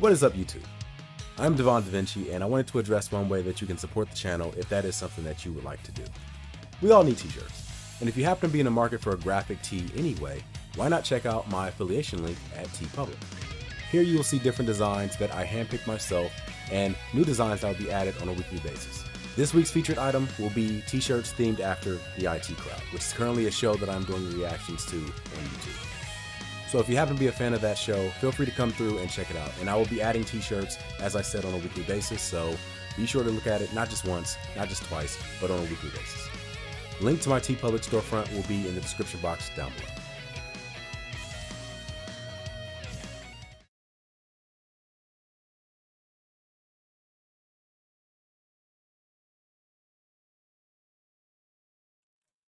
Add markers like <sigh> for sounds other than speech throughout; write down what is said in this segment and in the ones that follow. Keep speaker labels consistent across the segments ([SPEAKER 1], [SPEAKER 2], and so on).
[SPEAKER 1] What is up, YouTube? I'm Devon Da Vinci, and I wanted to address one way that you can support the channel if that is something that you would like to do. We all need t-shirts, and if you happen to be in the market for a graphic tee anyway, why not check out my affiliation link at TeePublic. Here you will see different designs that I handpicked myself and new designs that will be added on a weekly basis. This week's featured item will be t-shirts themed after the IT crowd, which is currently a show that I'm doing reactions to on YouTube. So if you happen to be a fan of that show, feel free to come through and check it out. And I will be adding t-shirts, as I said, on a weekly basis, so be sure to look at it not just once, not just twice, but on a weekly basis. Link to my TeePublic storefront will be in the description box down below.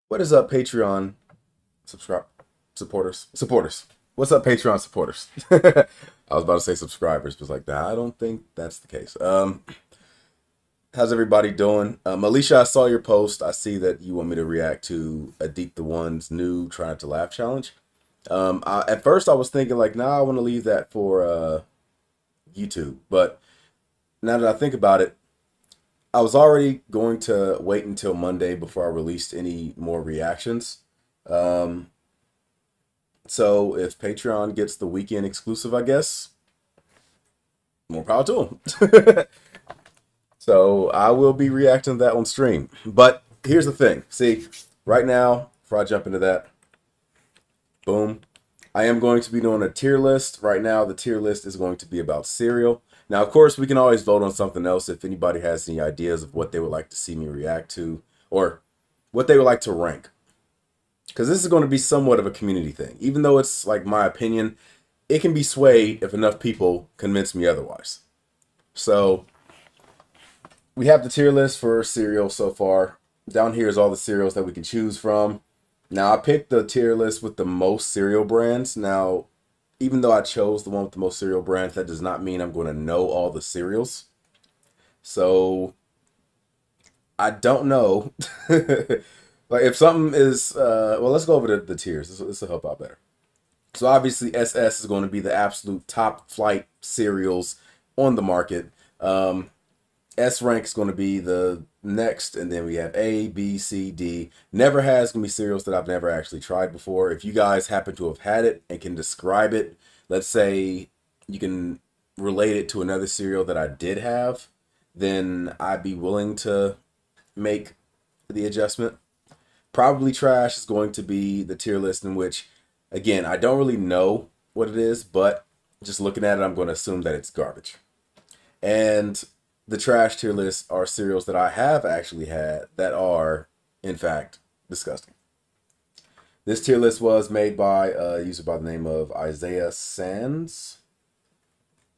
[SPEAKER 1] What is up, Patreon subscribe supporters? Supporters. What's up, Patreon supporters? <laughs> I was about to say subscribers, but like, nah, I don't think that's the case. Um, how's everybody doing? Um, Alicia, I saw your post. I see that you want me to react to Adik the One's new Try to Laugh challenge. Um, I, at first, I was thinking like, nah, I want to leave that for uh, YouTube. But now that I think about it, I was already going to wait until Monday before I released any more reactions. Um, so if Patreon gets the weekend exclusive, I guess, more power to them. <laughs> so I will be reacting to that on stream. But here's the thing. See, right now, before I jump into that, boom, I am going to be doing a tier list. Right now, the tier list is going to be about cereal. Now, of course, we can always vote on something else if anybody has any ideas of what they would like to see me react to or what they would like to rank because this is going to be somewhat of a community thing. Even though it's like my opinion, it can be swayed if enough people convince me otherwise. So we have the tier list for cereal so far. Down here is all the cereals that we can choose from. Now I picked the tier list with the most cereal brands. Now, even though I chose the one with the most cereal brands, that does not mean I'm going to know all the cereals. So I don't know <laughs> Like if something is, uh, well, let's go over the, the tiers. This, this will help out better. So obviously SS is going to be the absolute top flight cereals on the market. Um, S rank is going to be the next, and then we have A, B, C, D. Never has going to be cereals that I've never actually tried before. If you guys happen to have had it and can describe it, let's say you can relate it to another cereal that I did have, then I'd be willing to make the adjustment. Probably trash is going to be the tier list in which, again, I don't really know what it is, but just looking at it, I'm going to assume that it's garbage. And the trash tier list are cereals that I have actually had that are, in fact, disgusting. This tier list was made by a user by the name of Isaiah Sands.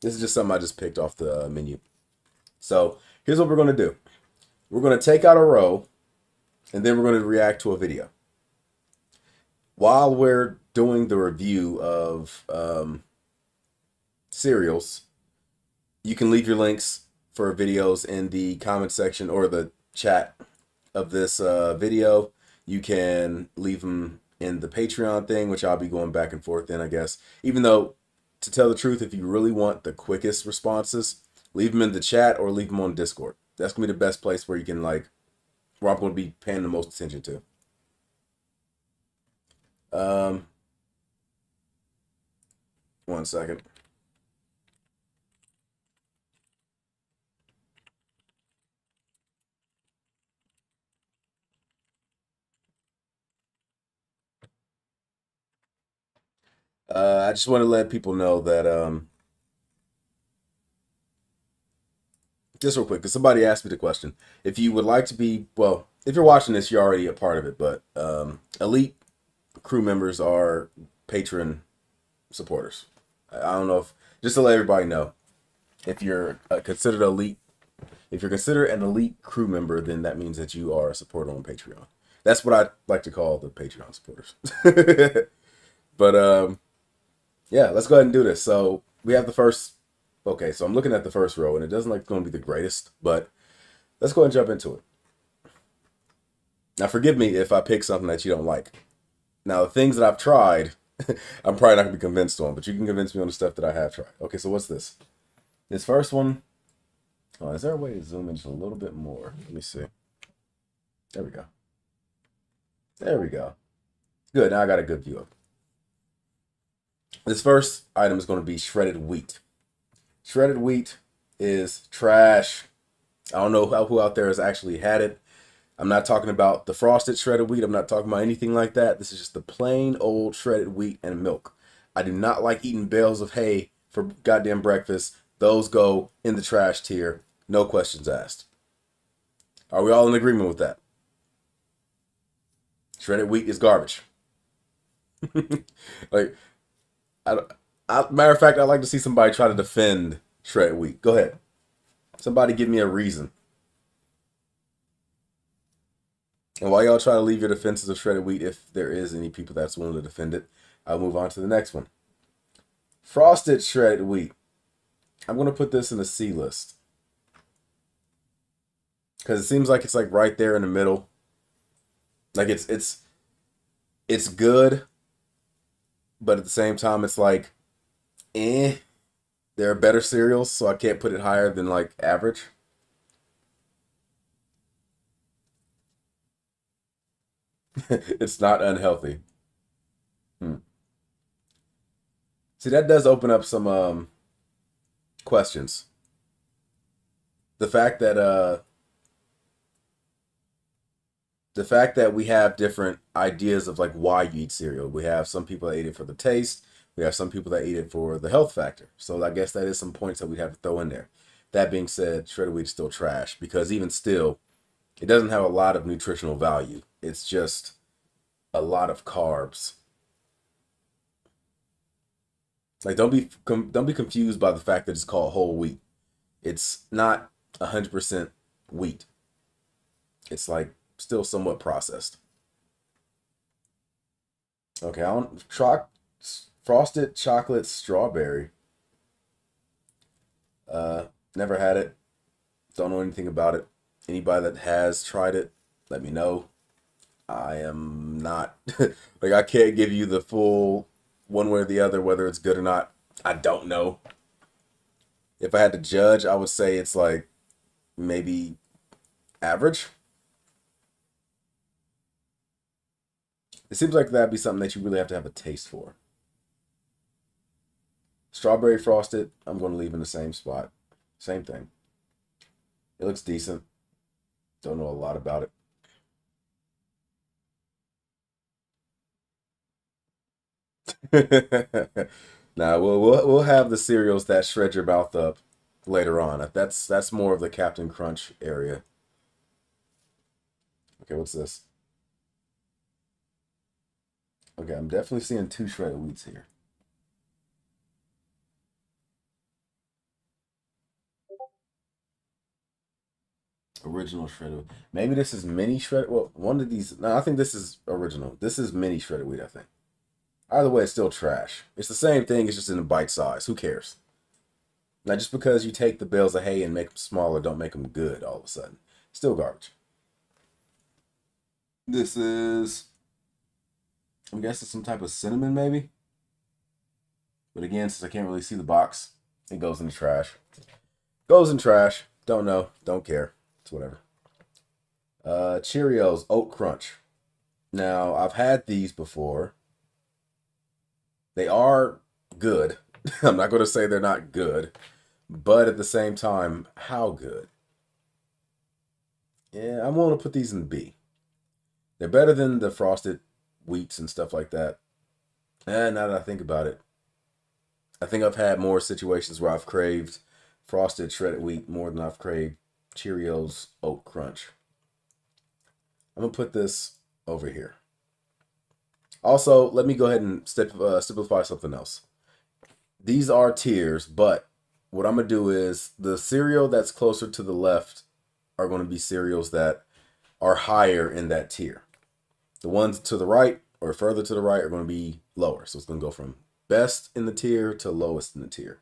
[SPEAKER 1] This is just something I just picked off the menu. So here's what we're going to do. We're going to take out a row and then we're going to react to a video. While we're doing the review of um, cereals, you can leave your links for videos in the comment section or the chat of this uh, video. You can leave them in the Patreon thing, which I'll be going back and forth in, I guess. Even though, to tell the truth, if you really want the quickest responses, leave them in the chat or leave them on Discord. That's going to be the best place where you can, like, where I'm going to be paying the most attention to. Um, one second. Uh, I just want to let people know that um, just real quick, because somebody asked me the question. If you would like to be, well, if you're watching this, you're already a part of it, but um, elite crew members are Patreon supporters. I don't know if, just to let everybody know, if you're uh, considered elite, if you're considered an elite crew member, then that means that you are a supporter on Patreon. That's what I like to call the Patreon supporters. <laughs> but um, yeah, let's go ahead and do this. So we have the first Okay, so I'm looking at the first row, and it doesn't like going to be the greatest, but let's go and jump into it. Now, forgive me if I pick something that you don't like. Now, the things that I've tried, <laughs> I'm probably not going to be convinced on, but you can convince me on the stuff that I have tried. Okay, so what's this? This first one, oh, is there a way to zoom in just a little bit more? Let me see. There we go. There we go. Good, now I got a good view of it. This first item is going to be shredded wheat. Shredded wheat is trash. I don't know who out there has actually had it. I'm not talking about the frosted shredded wheat. I'm not talking about anything like that. This is just the plain old shredded wheat and milk. I do not like eating bales of hay for goddamn breakfast. Those go in the trash tier. No questions asked. Are we all in agreement with that? Shredded wheat is garbage. <laughs> like, I, I, matter of fact, I'd like to see somebody try to defend shredded wheat. Go ahead. Somebody give me a reason. And while y'all try to leave your defenses of shredded wheat, if there is any people that's willing to defend it, I'll move on to the next one. Frosted shredded wheat. I'm going to put this in the C list. Because it seems like it's like right there in the middle. Like it's it's it's good, but at the same time it's like eh. There are better cereals, so I can't put it higher than like average. <laughs> it's not unhealthy. Hmm. See, that does open up some um, questions. The fact that uh, the fact that we have different ideas of like why you eat cereal. We have some people that eat it for the taste. We have some people that eat it for the health factor. So I guess that is some points that we have to throw in there. That being said, shredded wheat is still trash because even still, it doesn't have a lot of nutritional value. It's just a lot of carbs. Like don't be don't be confused by the fact that it's called whole wheat. It's not 100% wheat. It's like still somewhat processed. Okay, I want cho- frosted chocolate strawberry. Uh, never had it. Don't know anything about it. Anybody that has tried it, let me know. I am not <laughs> like I can't give you the full one way or the other whether it's good or not. I don't know. If I had to judge, I would say it's like maybe average. It seems like that'd be something that you really have to have a taste for. Strawberry frosted, I'm going to leave in the same spot. Same thing. It looks decent. Don't know a lot about it. <laughs> now we'll, we'll we'll have the cereals that shred your mouth up later on. That's that's more of the Captain Crunch area. Okay, what's this? Okay, I'm definitely seeing two shredded wheats here. Original shredded. Maybe this is mini shredded. Well, one of these. No, I think this is original. This is mini shredded wheat. I think. Either way, it's still trash. It's the same thing. It's just in a bite size. Who cares? Now, just because you take the bales of hay and make them smaller, don't make them good all of a sudden. Still garbage. This is I'm guessing some type of cinnamon, maybe. But again, since I can't really see the box, it goes in the trash. Goes in trash. Don't know. Don't care. It's whatever. Uh, Cheerios Oat Crunch. Now, I've had these before. They are good. <laughs> I'm not going to say they're not good. But at the same time, how good? Yeah, I'm willing to put these in B. They're better than the frosted wheats and stuff like that. And now that I think about it, I think I've had more situations where I've craved frosted shredded wheat more than I've craved Cheerios Oat Crunch. I'm gonna put this over here. Also, let me go ahead and step, uh, simplify something else. These are tiers, but what I'm gonna do is the cereal that's closer to the left are going to be cereals that are higher in that tier. The ones to the right or further to the right are going to be lower. So it's going to go from best in the tier to lowest in the tier.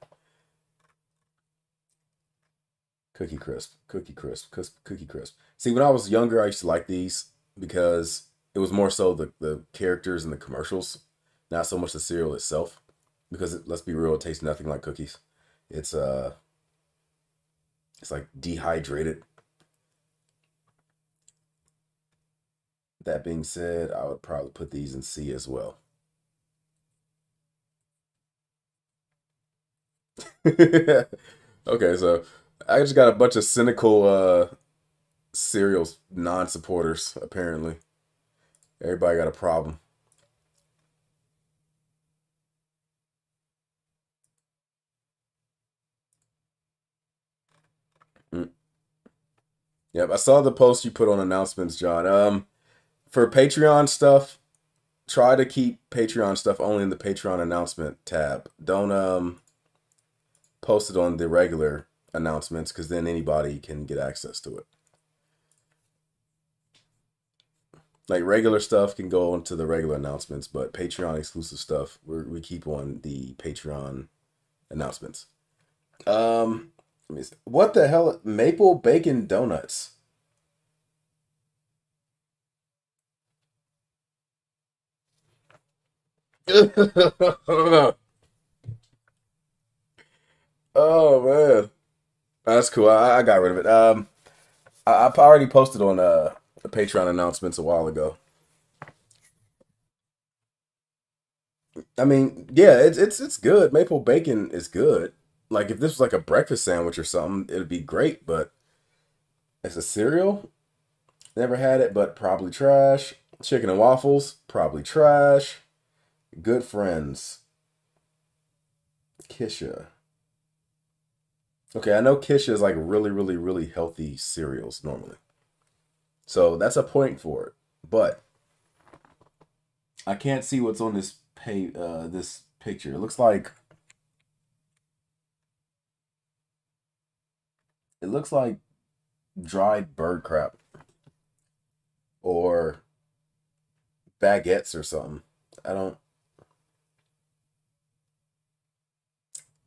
[SPEAKER 1] Cookie Crisp, Cookie Crisp, Cookie Crisp. See, when I was younger, I used to like these because it was more so the, the characters and the commercials, not so much the cereal itself. Because it, let's be real, it tastes nothing like cookies. It's uh, It's like dehydrated. That being said, I would probably put these in C as well. <laughs> okay, so I just got a bunch of cynical uh cereals non-supporters apparently. Everybody got a problem. Mm. Yep, I saw the post you put on announcements, John. Um, for Patreon stuff, try to keep Patreon stuff only in the Patreon announcement tab. Don't um post it on the regular announcements because then anybody can get access to it. Like regular stuff can go into the regular announcements, but Patreon exclusive stuff we we keep on the Patreon announcements. Um, what the hell? Maple bacon donuts. <laughs> oh man, that's cool. I, I got rid of it. Um, I, I already posted on uh the Patreon announcements a while ago. I mean, yeah, it's it's it's good. Maple bacon is good. Like if this was like a breakfast sandwich or something, it'd be great. But it's a cereal, never had it, but probably trash. Chicken and waffles, probably trash. Good friends. Kashi. Okay, I know Kashi is like really, really, really healthy cereals normally. So that's a point for it. But I can't see what's on this pay uh this picture. It looks like it looks like dried bird crap or baguettes or something. I don't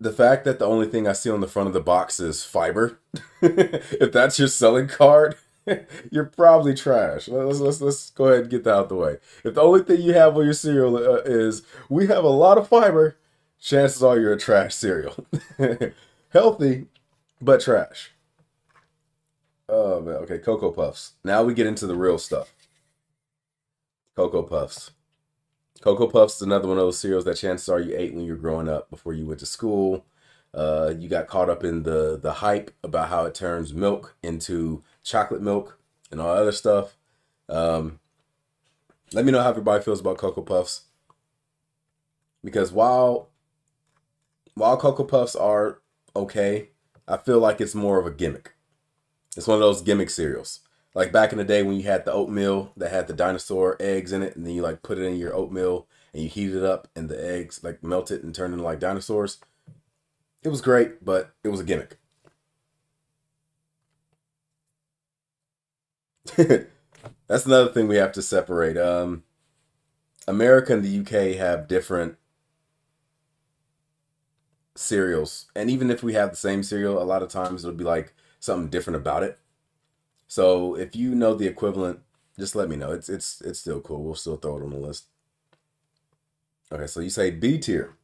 [SPEAKER 1] the fact that the only thing I see on the front of the box is fiber, <laughs> if that's your selling card, <laughs> you're probably trash. Let's, let's let's go ahead and get that out the way. If the only thing you have on your cereal uh, is we have a lot of fiber, chances are you're a trash cereal. <laughs> Healthy, but trash. Oh man, okay, Cocoa Puffs. Now we get into the real stuff. Cocoa Puffs. Cocoa Puffs is another one of those cereals that chances are you ate when you were growing up before you went to school. Uh, you got caught up in the the hype about how it turns milk into chocolate milk and all other stuff. Um, let me know how everybody feels about Cocoa Puffs. Because while while Cocoa Puffs are okay, I feel like it's more of a gimmick. It's one of those gimmick cereals. Like back in the day when you had the oatmeal that had the dinosaur eggs in it, and then you like put it in your oatmeal and you heat it up, and the eggs like melted and turned into like dinosaurs. It was great, but it was a gimmick. <laughs> That's another thing we have to separate. Um, America and the UK have different cereals, and even if we have the same cereal, a lot of times it'll be like something different about it. So if you know the equivalent, just let me know. It's it's it's still cool. We'll still throw it on the list. Okay, so you say B tier.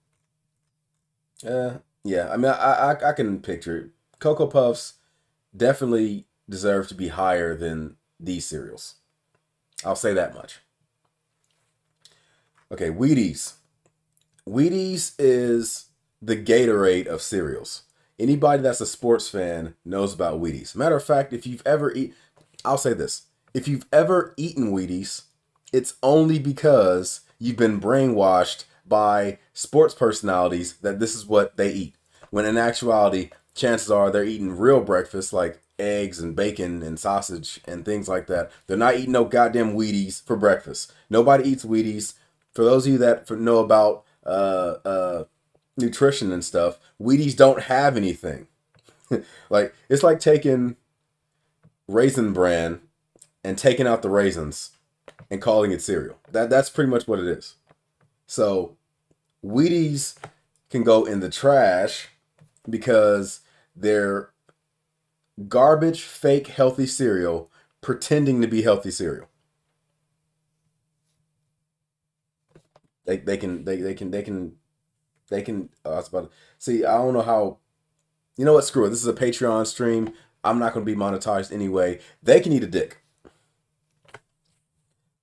[SPEAKER 1] Uh, yeah. I mean, I I I can picture it. Cocoa Puffs definitely deserve to be higher than these cereals. I'll say that much. Okay, Wheaties. Wheaties is the Gatorade of cereals. Anybody that's a sports fan knows about Wheaties. Matter of fact, if you've ever eat, I'll say this: if you've ever eaten Wheaties, it's only because you've been brainwashed by sports personalities that this is what they eat. When in actuality, chances are they're eating real breakfast like eggs and bacon and sausage and things like that. They're not eating no goddamn Wheaties for breakfast. Nobody eats Wheaties. For those of you that know about uh, uh, nutrition and stuff, Wheaties don't have anything. <laughs> like it's like taking raisin bran and taking out the raisins and calling it cereal. That that's pretty much what it is. So Wheaties can go in the trash because they're garbage, fake, healthy cereal pretending to be healthy cereal. They, they can they, they can they can they can uh, I was about to, see I don't know how you know what? Screw it. This is a Patreon stream. I'm not going to be monetized anyway. They can eat a dick.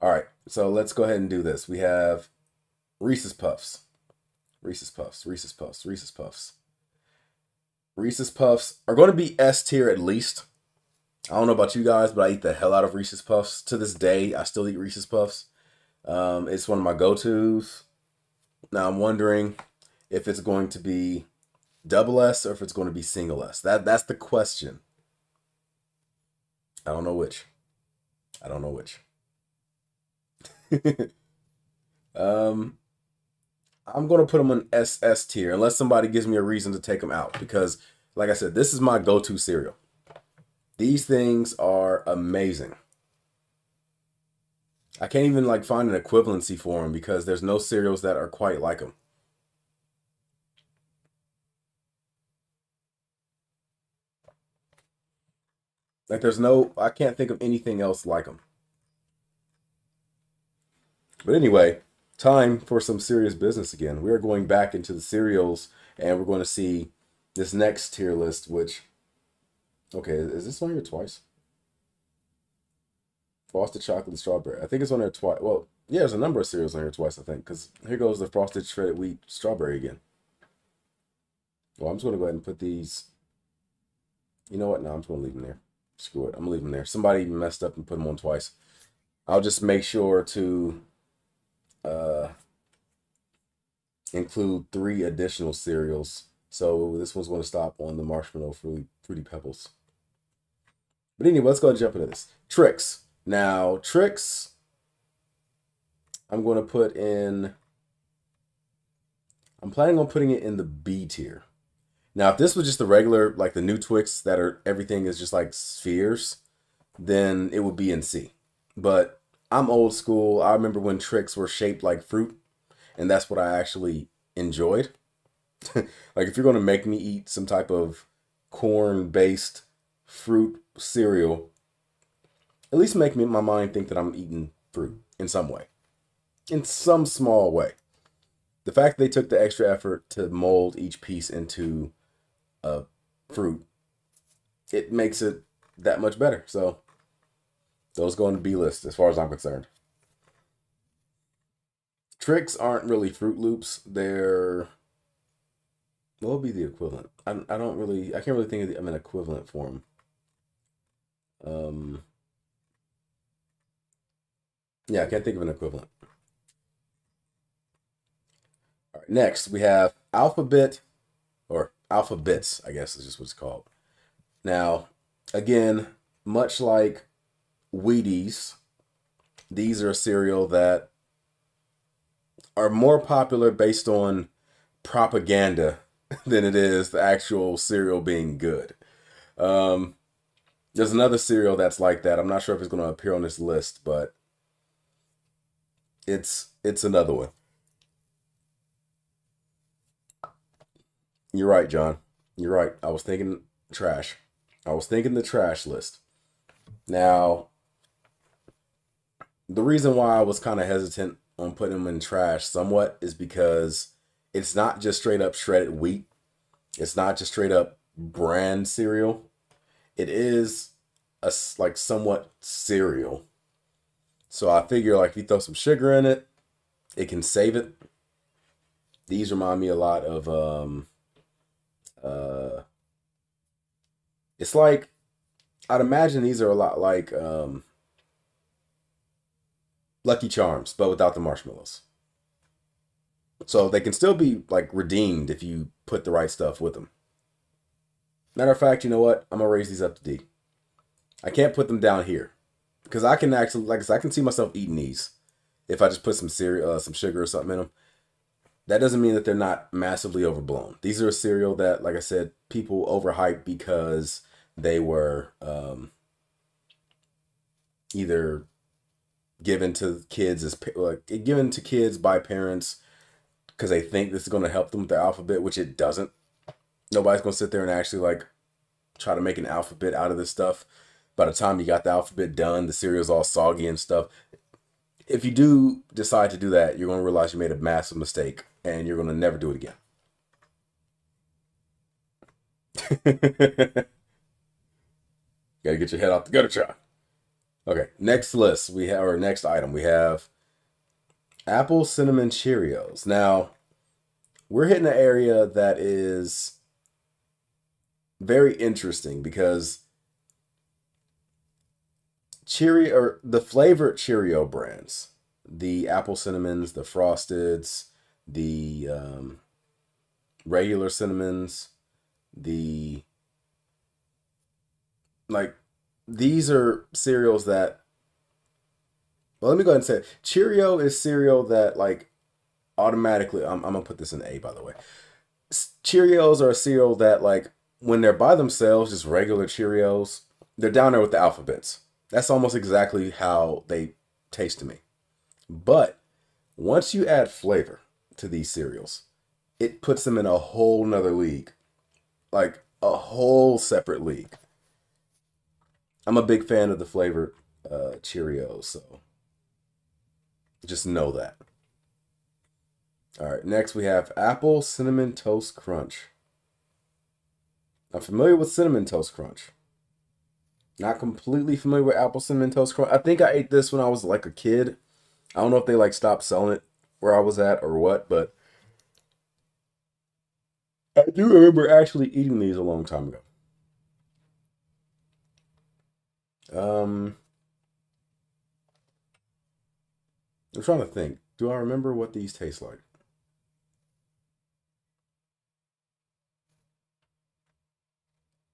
[SPEAKER 1] All right, so let's go ahead and do this. We have Reese's Puffs. Reese's Puffs, Reese's Puffs, Reese's Puffs. Reese's Puffs are going to be S tier at least. I don't know about you guys, but I eat the hell out of Reese's Puffs. To this day, I still eat Reese's Puffs. Um, it's one of my go-tos. Now I'm wondering if it's going to be double S or if it's going to be single S. That that's the question. I don't know which. I don't know which. <laughs> um, I'm going to put them on SS tier unless somebody gives me a reason to take them out because, like I said, this is my go-to cereal. These things are amazing. I can't even like find an equivalency for them because there's no cereals that are quite like them. Like there's no, I can't think of anything else like them. But anyway, time for some serious business again. We are going back into the cereals and we're going to see this next tier list, which, okay, is this on here twice? Frosted chocolate strawberry. I think it's on there twice. Well, yeah, there's a number of cereals on here twice, I think, because here goes the frosted shredded wheat strawberry again. Well, I'm just going to go ahead and put these. You know what? No, I'm just going to leave them there. Screw it. I'm them there. Somebody messed up and put them on twice. I'll just make sure to uh, include three additional cereals. So this one's going to stop on the marshmallow fruity, fruity pebbles. But anyway, let's go and jump into this. Trix. Now, Trix, I'm going to put in, I'm planning on putting it in the B tier. Now, if this was just the regular, like the new Twix that are, everything is just like spheres, then it would be in C. But I'm old school. I remember when Trix were shaped like fruit, and that's what I actually enjoyed. <laughs> like if you're gonna make me eat some type of corn based fruit cereal, at least make me my mind think that I'm eating fruit in some way. In some small way. The fact they took the extra effort to mold each piece into a fruit, it makes it that much better. So those go on the B list as far as I'm concerned. Trix aren't really Froot Loops. They're what would be the equivalent? I, I don't really I can't really think of the, an equivalent form. Um. Yeah, I can't think of an equivalent. All right, next we have Alpha-Bit, or Alpha-Bits, I guess is just what it's called. Now, again, much like Wheaties. These are a cereal that are more popular based on propaganda <laughs> than it is the actual cereal being good. Um, there's another cereal that's like that. I'm not sure if it's going to appear on this list, but it's it's another one. You're right, John. You're right. I was thinking trash. I was thinking the trash list. Now, the reason why I was kind of hesitant on putting them in trash somewhat is because it's not just straight up shredded wheat. It's not just straight up brand cereal. It is a like somewhat cereal. So I figure like if you throw some sugar in it, it can save it. These remind me a lot of um uh it's like I'd imagine these are a lot like um Lucky Charms, but without the marshmallows. So they can still be like redeemed if you put the right stuff with them. Matter of fact, you know what? I'm gonna raise these up to D. I can't put them down here because I can actually, like I can see myself eating these if I just put some cereal, uh, some sugar or something in them. That doesn't mean that they're not massively overblown. These are a cereal that, like I said, people overhype because they were um, either given to kids as like given to kids by parents because they think this is going to help them with their alphabet, which it doesn't. Nobody's going to sit there and actually like try to make an alphabet out of this stuff. By the time you got the alphabet done, the cereal's all soggy and stuff. If you do decide to do that, you're going to realize you made a massive mistake and you're going to never do it again. <laughs> Gotta get your head off the gutter, child. Okay, next list we have our next item. We have apple cinnamon Cheerios. Now, we're hitting an area that is very interesting because Cheerio or the flavored Cheerio brands, the apple cinnamons, the frosteds, the um, regular cinnamons, the like these are cereals that well let me go ahead and say it. Cheerio is cereal that like automatically I'm, I'm gonna put this in A by the way. Cheerios are a cereal that like when they're by themselves, just regular Cheerios, they're down there with the alphabets. That's almost exactly how they taste to me. But once you add flavor to these cereals, it puts them in a whole nother league. Like a whole separate league. I'm a big fan of the flavored uh, Cheerios, so just know that. All right, next we have Apple Cinnamon Toast Crunch. I'm familiar with Cinnamon Toast Crunch. Not completely familiar with Apple Cinnamon Toast Crunch. I think I ate this when I was like a kid. I don't know if they like stopped selling it where I was at or what, but I do remember actually eating these a long time ago. Um, I'm trying to think. Do I remember what these taste like?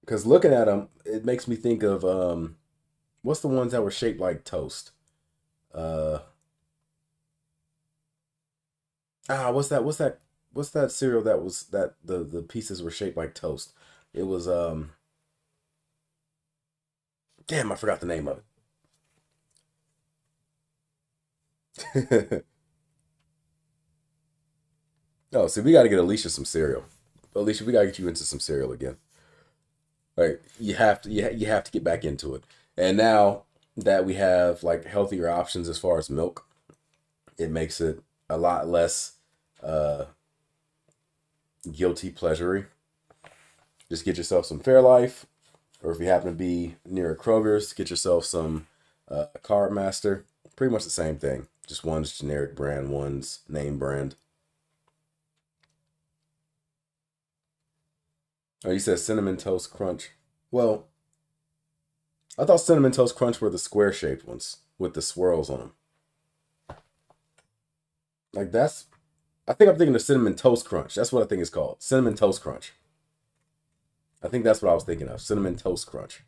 [SPEAKER 1] Because looking at them, it makes me think of um, what's the ones that were shaped like toast? Uh, ah, what's that? What's that? What's that cereal that was that the the pieces were shaped like toast? It was um. Damn, I forgot the name of it. <laughs> oh, see, we got to get Alicia some cereal. Alicia, we got to get you into some cereal again. Like you have to, you, ha- you have to get back into it. And now that we have like healthier options as far as milk, it makes it a lot less uh, guilty pleasuring. Just get yourself some Fairlife, or if you happen to be near a Kroger's, get yourself some uh, Carb Master. Pretty much the same thing. Just one's generic brand, one's name brand. Oh, you said cinnamon toast crunch. Well, I thought cinnamon toast crunch were the square shaped ones with the swirls on them. Like that's, I think I'm thinking of cinnamon toast crunch. That's what I think it's called. Cinnamon toast crunch. I think that's what I was thinking of. Cinnamon toast crunch.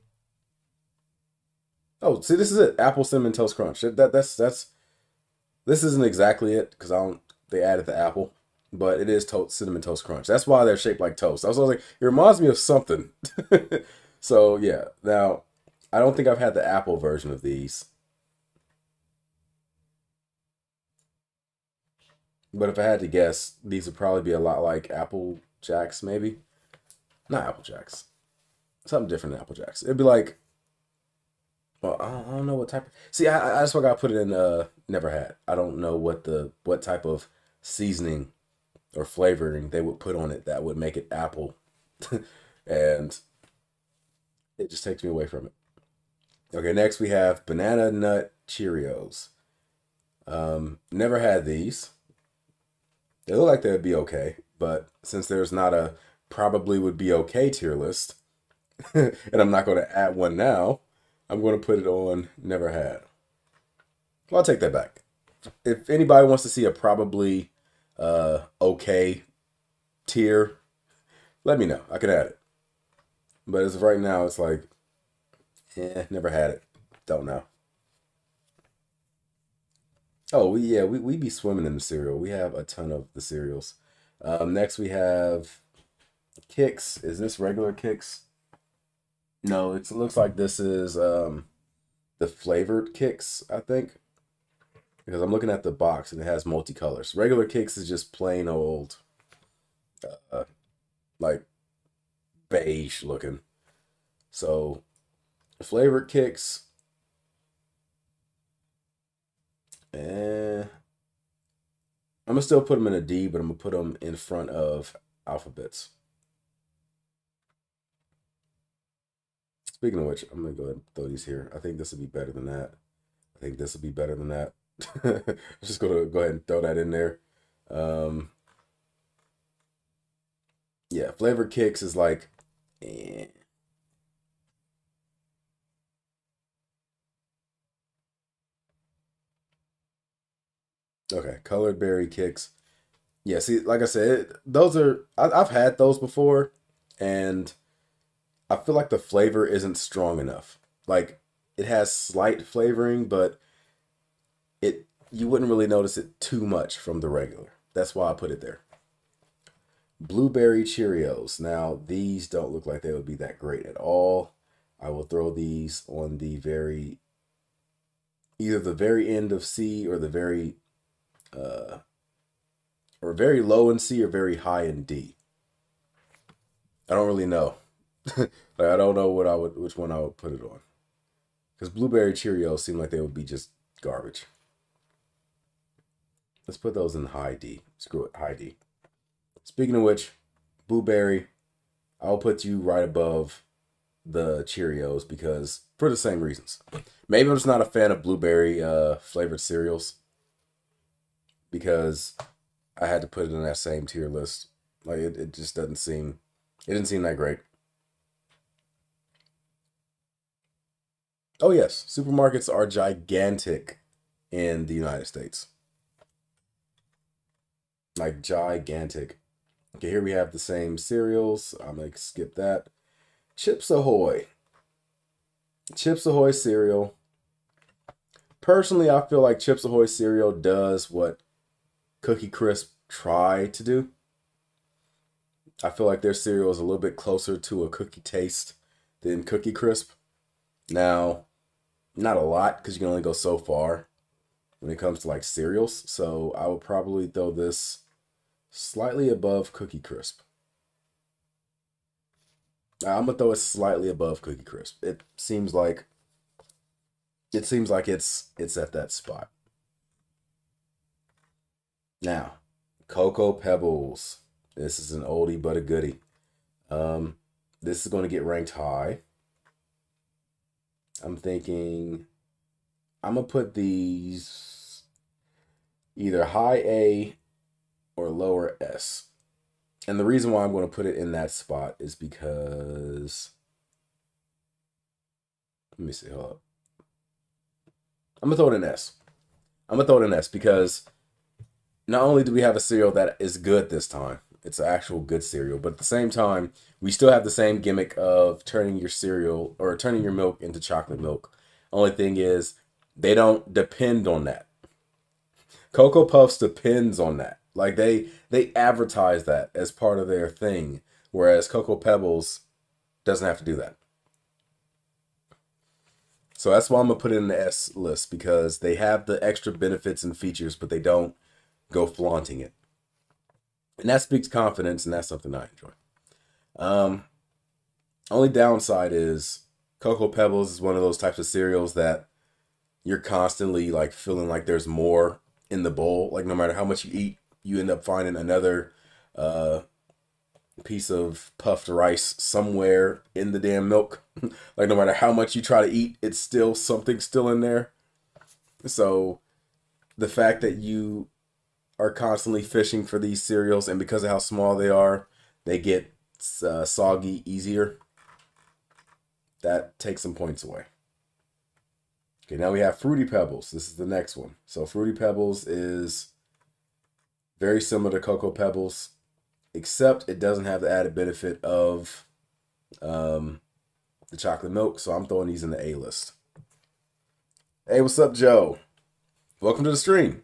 [SPEAKER 1] Oh, see, this is it. Apple cinnamon toast crunch. That that's that's. This isn't exactly it because I don't. They added the apple, but it is toast cinnamon toast crunch. That's why they're shaped like toast. I was like, it reminds me of something. <laughs> so yeah, now I don't think I've had the apple version of these. But if I had to guess, these would probably be a lot like Apple Jacks, maybe. Not Apple Jacks. Something different than Apple Jacks. It'd be like, well, I don't, I don't know what type. Of, see, I, I just to put it in. Uh, never had. I don't know what the what type of seasoning or flavoring they would put on it that would make it apple, <laughs> and it just takes me away from it. Okay, next we have banana nut Cheerios. Um, never had these. They look like they'd be okay, but since there's not a probably would be okay tier list, <laughs> and I'm not going to add one now, I'm going to put it on never had. Well, I'll take that back. If anybody wants to see a probably uh, okay tier, let me know. I can add it. But as of right now, it's like, eh, never had it. Don't know. Oh, we, yeah, we, we be swimming in the cereal. We have a ton of the cereals. Um, next, we have Kix. Is this regular Kix? No, it looks like this is um, the flavored Kix, I think. Because I'm looking at the box and it has multicolors. Regular Kix is just plain old, uh, like beige looking. So, flavored Kix. Eh, I'm gonna still put them in a D, but I'm gonna put them in front of alphabets. Speaking of which, I'm gonna go ahead and throw these here. I think this would be better than that. I think this would be better than that. <laughs> I'm just gonna go ahead and throw that in there. Um, yeah, flavor Kix is like, eh. Okay, colored berry Kix. Yeah, see, like I said, those are I, I've had those before, and I feel like the flavor isn't strong enough. Like it has slight flavoring, but it you wouldn't really notice it too much from the regular. That's why I put it there. Blueberry Cheerios. Now, these don't look like they would be that great at all. I will throw these on the very either the very end of C or the very uh or very low in C or very high in D. I don't really know. <laughs> like I don't know what I would which one I would put it on. Because blueberry Cheerios seem like they would be just garbage. Let's put those in high D. Screw it, high D. Speaking of which, blueberry, I'll put you right above the Cheerios because for the same reasons. Maybe I'm just not a fan of blueberry uh, flavored cereals because I had to put it in that same tier list. Like it, it just doesn't seem it didn't seem that great. Oh yes, supermarkets are gigantic in the United States. Like gigantic. Okay, here we have the same cereals. I'm gonna skip that. Chips Ahoy. Chips Ahoy cereal. Personally, I feel like Chips Ahoy cereal does what Cookie Crisp try to do. I feel like their cereal is a little bit closer to a cookie taste than Cookie Crisp. Now, not a lot because you can only go so far when it comes to like cereals. So I would probably throw this slightly above Cookie Crisp. I'm gonna throw it slightly above Cookie Crisp. It seems like it seems like it's it's at that spot. Now, Cocoa Pebbles. This is an oldie but a goodie. Um, this is going to get ranked high. I'm thinking I'm going to put these either high A or lower S. And the reason why I'm going to put it in that spot is because let me see, hold up. I'm gonna throw it in S. I'm gonna throw it in S because not only do we have a cereal that is good this time, it's an actual good cereal, but at the same time, we still have the same gimmick of turning your cereal or turning your milk into chocolate milk. Only thing is, they don't depend on that. Cocoa Puffs depends on that. Like they they advertise that as part of their thing, whereas Cocoa Pebbles doesn't have to do that. So that's why I'm gonna put it in the S list because they have the extra benefits and features, but they don't go flaunting it. And that speaks confidence, and that's something I enjoy. Um, only downside is Cocoa Pebbles is one of those types of cereals that you're constantly like feeling like there's more in the bowl. Like no matter how much you eat, you end up finding another uh, piece of puffed rice somewhere in the damn milk. <laughs> like no matter how much you try to eat, it's still something still in there. So the fact that you are constantly fishing for these cereals, and because of how small they are, they get uh, soggy easier. That takes some points away. Okay, now we have Fruity Pebbles. This is the next one. So Fruity Pebbles is very similar to Cocoa Pebbles, except it doesn't have the added benefit of um, the chocolate milk. So I'm throwing these in the A list. Hey, what's up, Joe? Welcome to the stream.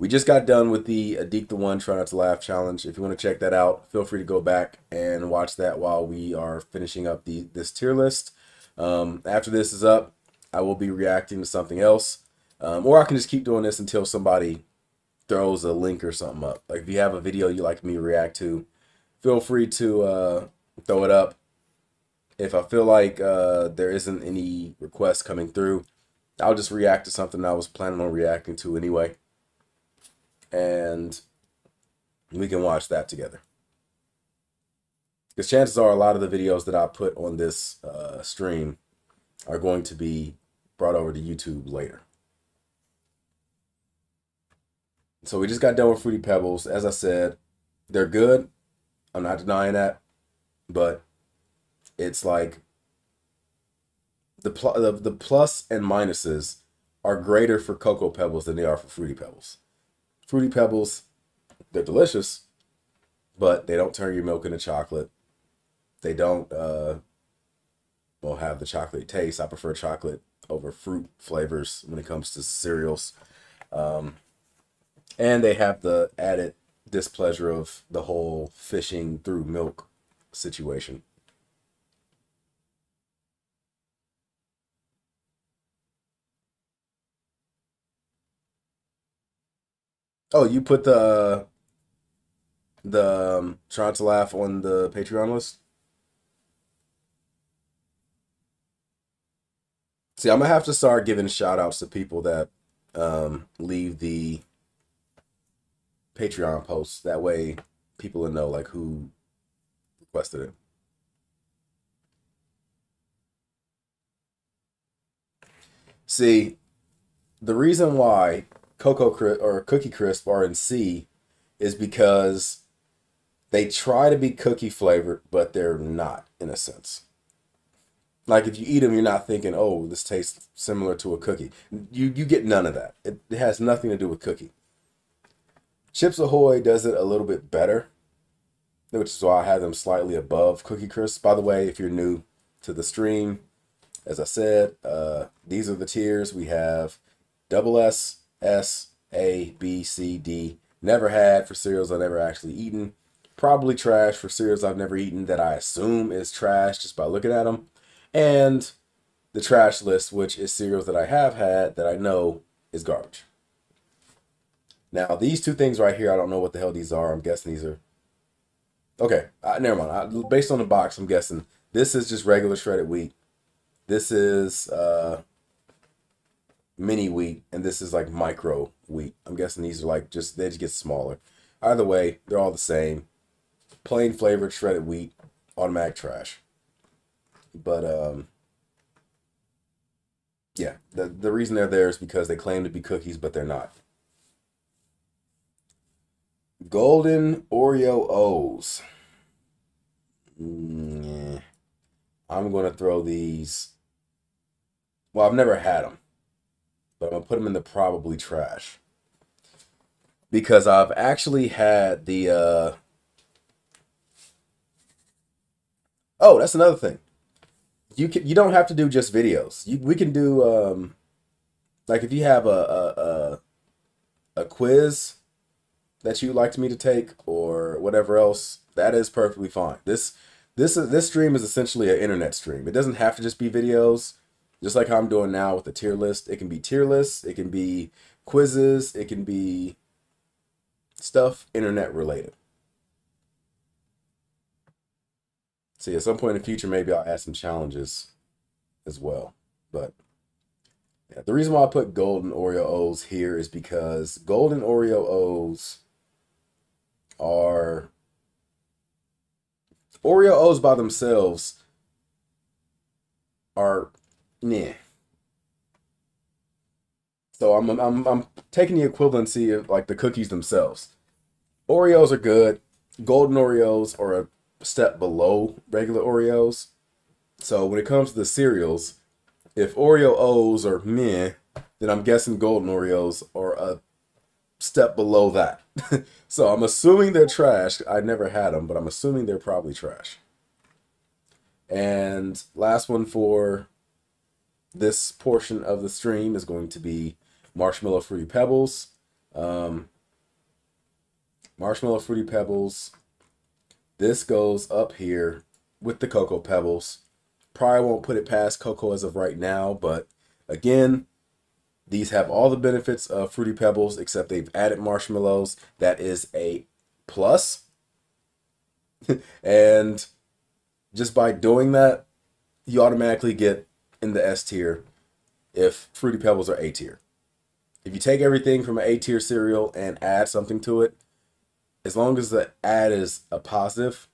[SPEAKER 1] We just got done with the Adik the One Try Not to Laugh challenge. If you want to check that out, feel free to go back and watch that while we are finishing up the this tier list. Um, after this is up, I will be reacting to something else. Um, or I can just keep doing this until somebody throws a link or something up. Like if you have a video you like me to react to, feel free to uh, throw it up. If I feel like uh, there isn't any requests coming through, I'll just react to something I was planning on reacting to anyway and we can watch that together. Because chances are a lot of the videos that I put on this uh, stream are going to be brought over to YouTube later. So we just got done with Fruity Pebbles. As I said, they're good. I'm not denying that. But it's like the, pl- the, the plus and minuses are greater for Cocoa Pebbles than they are for Fruity Pebbles. Fruity Pebbles, they're delicious, but they don't turn your milk into chocolate. They don't uh well have the chocolate taste. I prefer chocolate over fruit flavors when it comes to cereals. Um and they have the added displeasure of the whole fishing through milk situation. Oh, you put the the um, trying to laugh on the Patreon list. See, I'm gonna have to start giving shout outs to people that um, leave the Patreon posts. That way, people will know like who requested it. See, the reason why Cocoa or Cookie Crisp are in C is because they try to be cookie flavored, but they're not in a sense. Like if you eat them, you're not thinking, "Oh, this tastes similar to a cookie." You you get none of that. It, it has nothing to do with cookie. Chips Ahoy does it a little bit better, which is why I have them slightly above Cookie Crisp. By the way, if you're new to the stream, as I said, uh, these are the tiers. We have double S, S, A, B, C, D. Never had for cereals I've never actually eaten. Probably trash for cereals I've never eaten that I assume is trash just by looking at them. And the trash list, which is cereals that I have had that I know is garbage. Now, these two things right here, I don't know what the hell these are. I'm guessing these are. Okay, uh, never mind. I, based on the box, I'm guessing this is just regular shredded wheat. This is uh, mini wheat, and this is like micro wheat. I'm guessing these are like just, they just get smaller. Either way, they're all the same. Plain flavored shredded wheat, automatic trash. But, um, yeah, the, the reason they're there is because they claim to be cookies, but they're not. Golden Oreo O's. Mm. I'm going to throw these. Well, I've never had them but I'm gonna put them in the probably trash because I've actually had the. Uh... Oh, that's another thing. You can you don't have to do just videos. You we can do um, like if you have a a, a, a quiz that you'd like me to take or whatever else, that is perfectly fine. This this is this stream is essentially an internet stream. It doesn't have to just be videos just like how I'm doing now with the tier list. It can be tier lists, it can be quizzes, it can be stuff internet related. See, at some point in the future, maybe I'll add some challenges as well. But yeah, the reason why I put golden Oreo O's here is because golden Oreo O's are Oreo O's by themselves are yeah. So I'm I'm I'm taking the equivalency of like the cookies themselves. Oreos are good. Golden Oreos are a step below regular Oreos. So when it comes to the cereals, if Oreo O's are meh, then I'm guessing Golden Oreos are a step below that. <laughs> so I'm assuming they're trash. I never had them, but I'm assuming they're probably trash. And last one for this portion of the stream is going to be Marshmallow Fruity Pebbles. Um, Marshmallow Fruity Pebbles. This goes up here with the Cocoa Pebbles. Probably won't put it past Cocoa as of right now, but again, these have all the benefits of Fruity Pebbles except they've added marshmallows. That is a plus. <laughs> and just by doing that, you automatically get in the S tier if Fruity Pebbles are A tier. If you take everything from an A tier cereal and add something to it, as long as the add is a positive,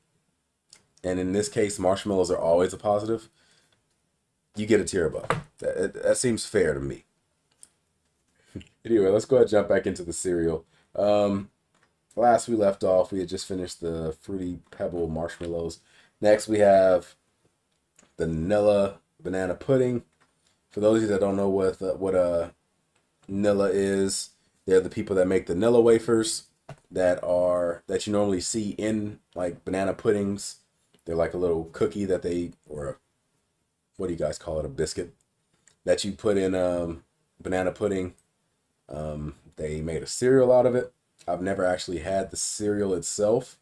[SPEAKER 1] and in this case, marshmallows are always a positive, you get a tier above. That, that seems fair to me. <laughs> anyway, let's go ahead and jump back into the cereal. Um, last we left off, we had just finished the Fruity Pebble marshmallows. Next, we have the Nilla banana pudding. For those of you that don't know what uh, what a Nilla is, they're the people that make the Nilla wafers that are that you normally see in like banana puddings. They're like a little cookie that they or a, what do you guys call it? A biscuit that you put in um, banana pudding. Um, they made a cereal out of it. I've never actually had the cereal itself,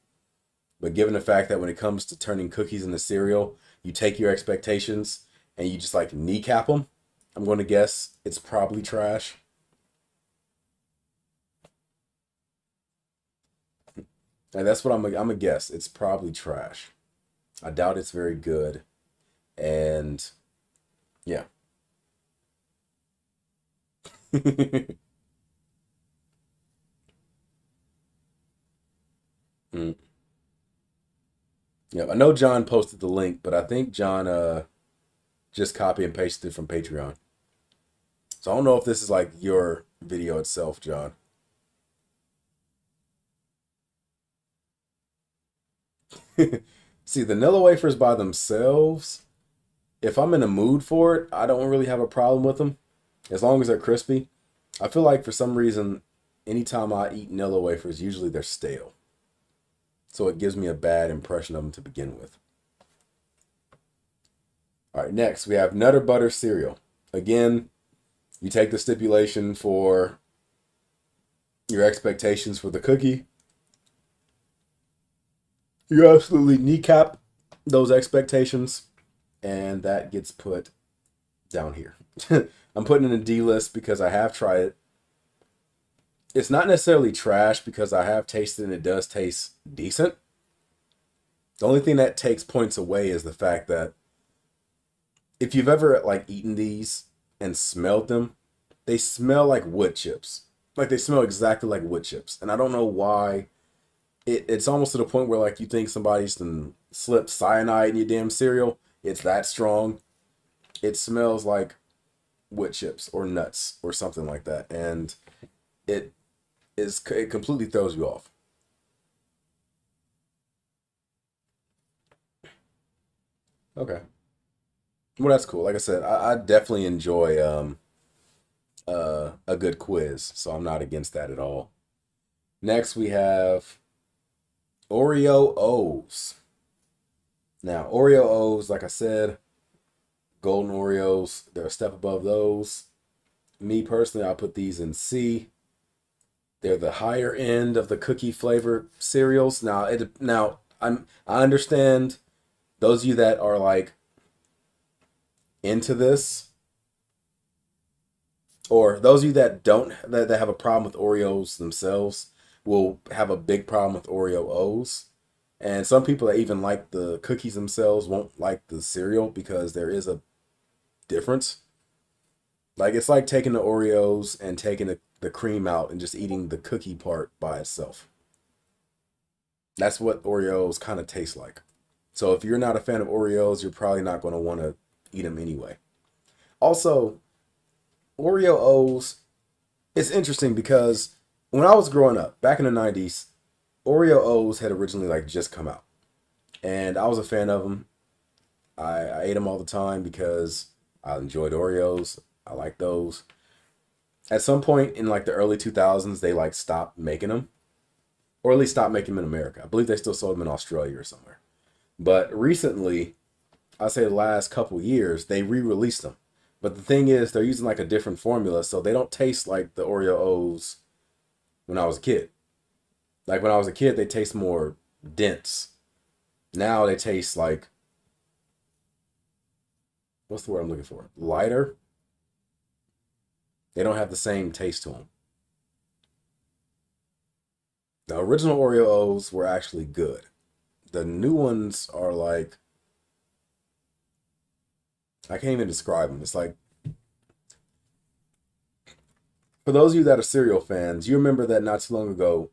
[SPEAKER 1] but given the fact that when it comes to turning cookies into cereal, you take your expectations and you just like kneecap them, I'm going to guess it's probably trash. And that's what I'm. I'm a guess. It's probably trash. I doubt it's very good. And yeah. <laughs> mm. Yeah, I know John posted the link, but I think John uh just copy and pasted it from Patreon. So I don't know if this is like your video itself, John. <laughs> See, the Nilla wafers by themselves, if I'm in a mood for it, I don't really have a problem with them. As long as they're crispy. I feel like for some reason, anytime I eat Nilla wafers, usually they're stale. So it gives me a bad impression of them to begin with. All right, next we have Nutter Butter cereal. Again, you take the stipulation for your expectations for the cookie you absolutely kneecap those expectations, and that gets put down here. <laughs> I'm putting in a D list because I have tried it. It's not necessarily trash because I have tasted and it does taste decent. The only thing that takes points away is the fact that if you've ever like eaten these and smelled them, they smell like wood chips. Like they smell exactly like wood chips. And I don't know why it, it's almost to the point where like you think somebody's been slipped cyanide in your damn cereal. It's that strong. It smells like wood chips or nuts or something like that, and it is it completely throws you off. Okay. Well, that's cool. Like I said, I, I definitely enjoy um, uh, a good quiz, so I'm not against that at all. Next, we have Oreo O's. Now, Oreo O's, like I said, golden Oreos, they're a step above those. Me personally, I'll put these in C. They're the higher end of the cookie flavor cereals. Now, it now I'm I understand those of you that are like into this or those of you that don't that, that have a problem with Oreos themselves, will have a big problem with Oreo O's. And some people that even like the cookies themselves won't like the cereal because there is a difference. Like it's like taking the Oreos and taking the, the cream out and just eating the cookie part by itself. That's what Oreos kind of taste like. So if you're not a fan of Oreos, you're probably not going to want to eat them anyway. Also, Oreo O's, it's interesting because when I was growing up back in the 90s, Oreo O's had originally like just come out. And I was a fan of them. I, I ate them all the time because I enjoyed Oreos. I like those. At some point in like the early 2000s, they like stopped making them. Or at least stopped making them in America. I believe they still sold them in Australia or somewhere. But recently, I say the last couple years, they re-released them. But the thing is, they're using like a different formula, so they don't taste like the Oreo O's when I was a kid. Like when I was a kid, they taste more dense. Now they taste like what's the word I'm looking for? Lighter. They don't have the same taste to them. The original Oreo O's were actually good. The new ones are like I can't even describe them. It's like for those of you that are cereal fans, you remember that not too long ago,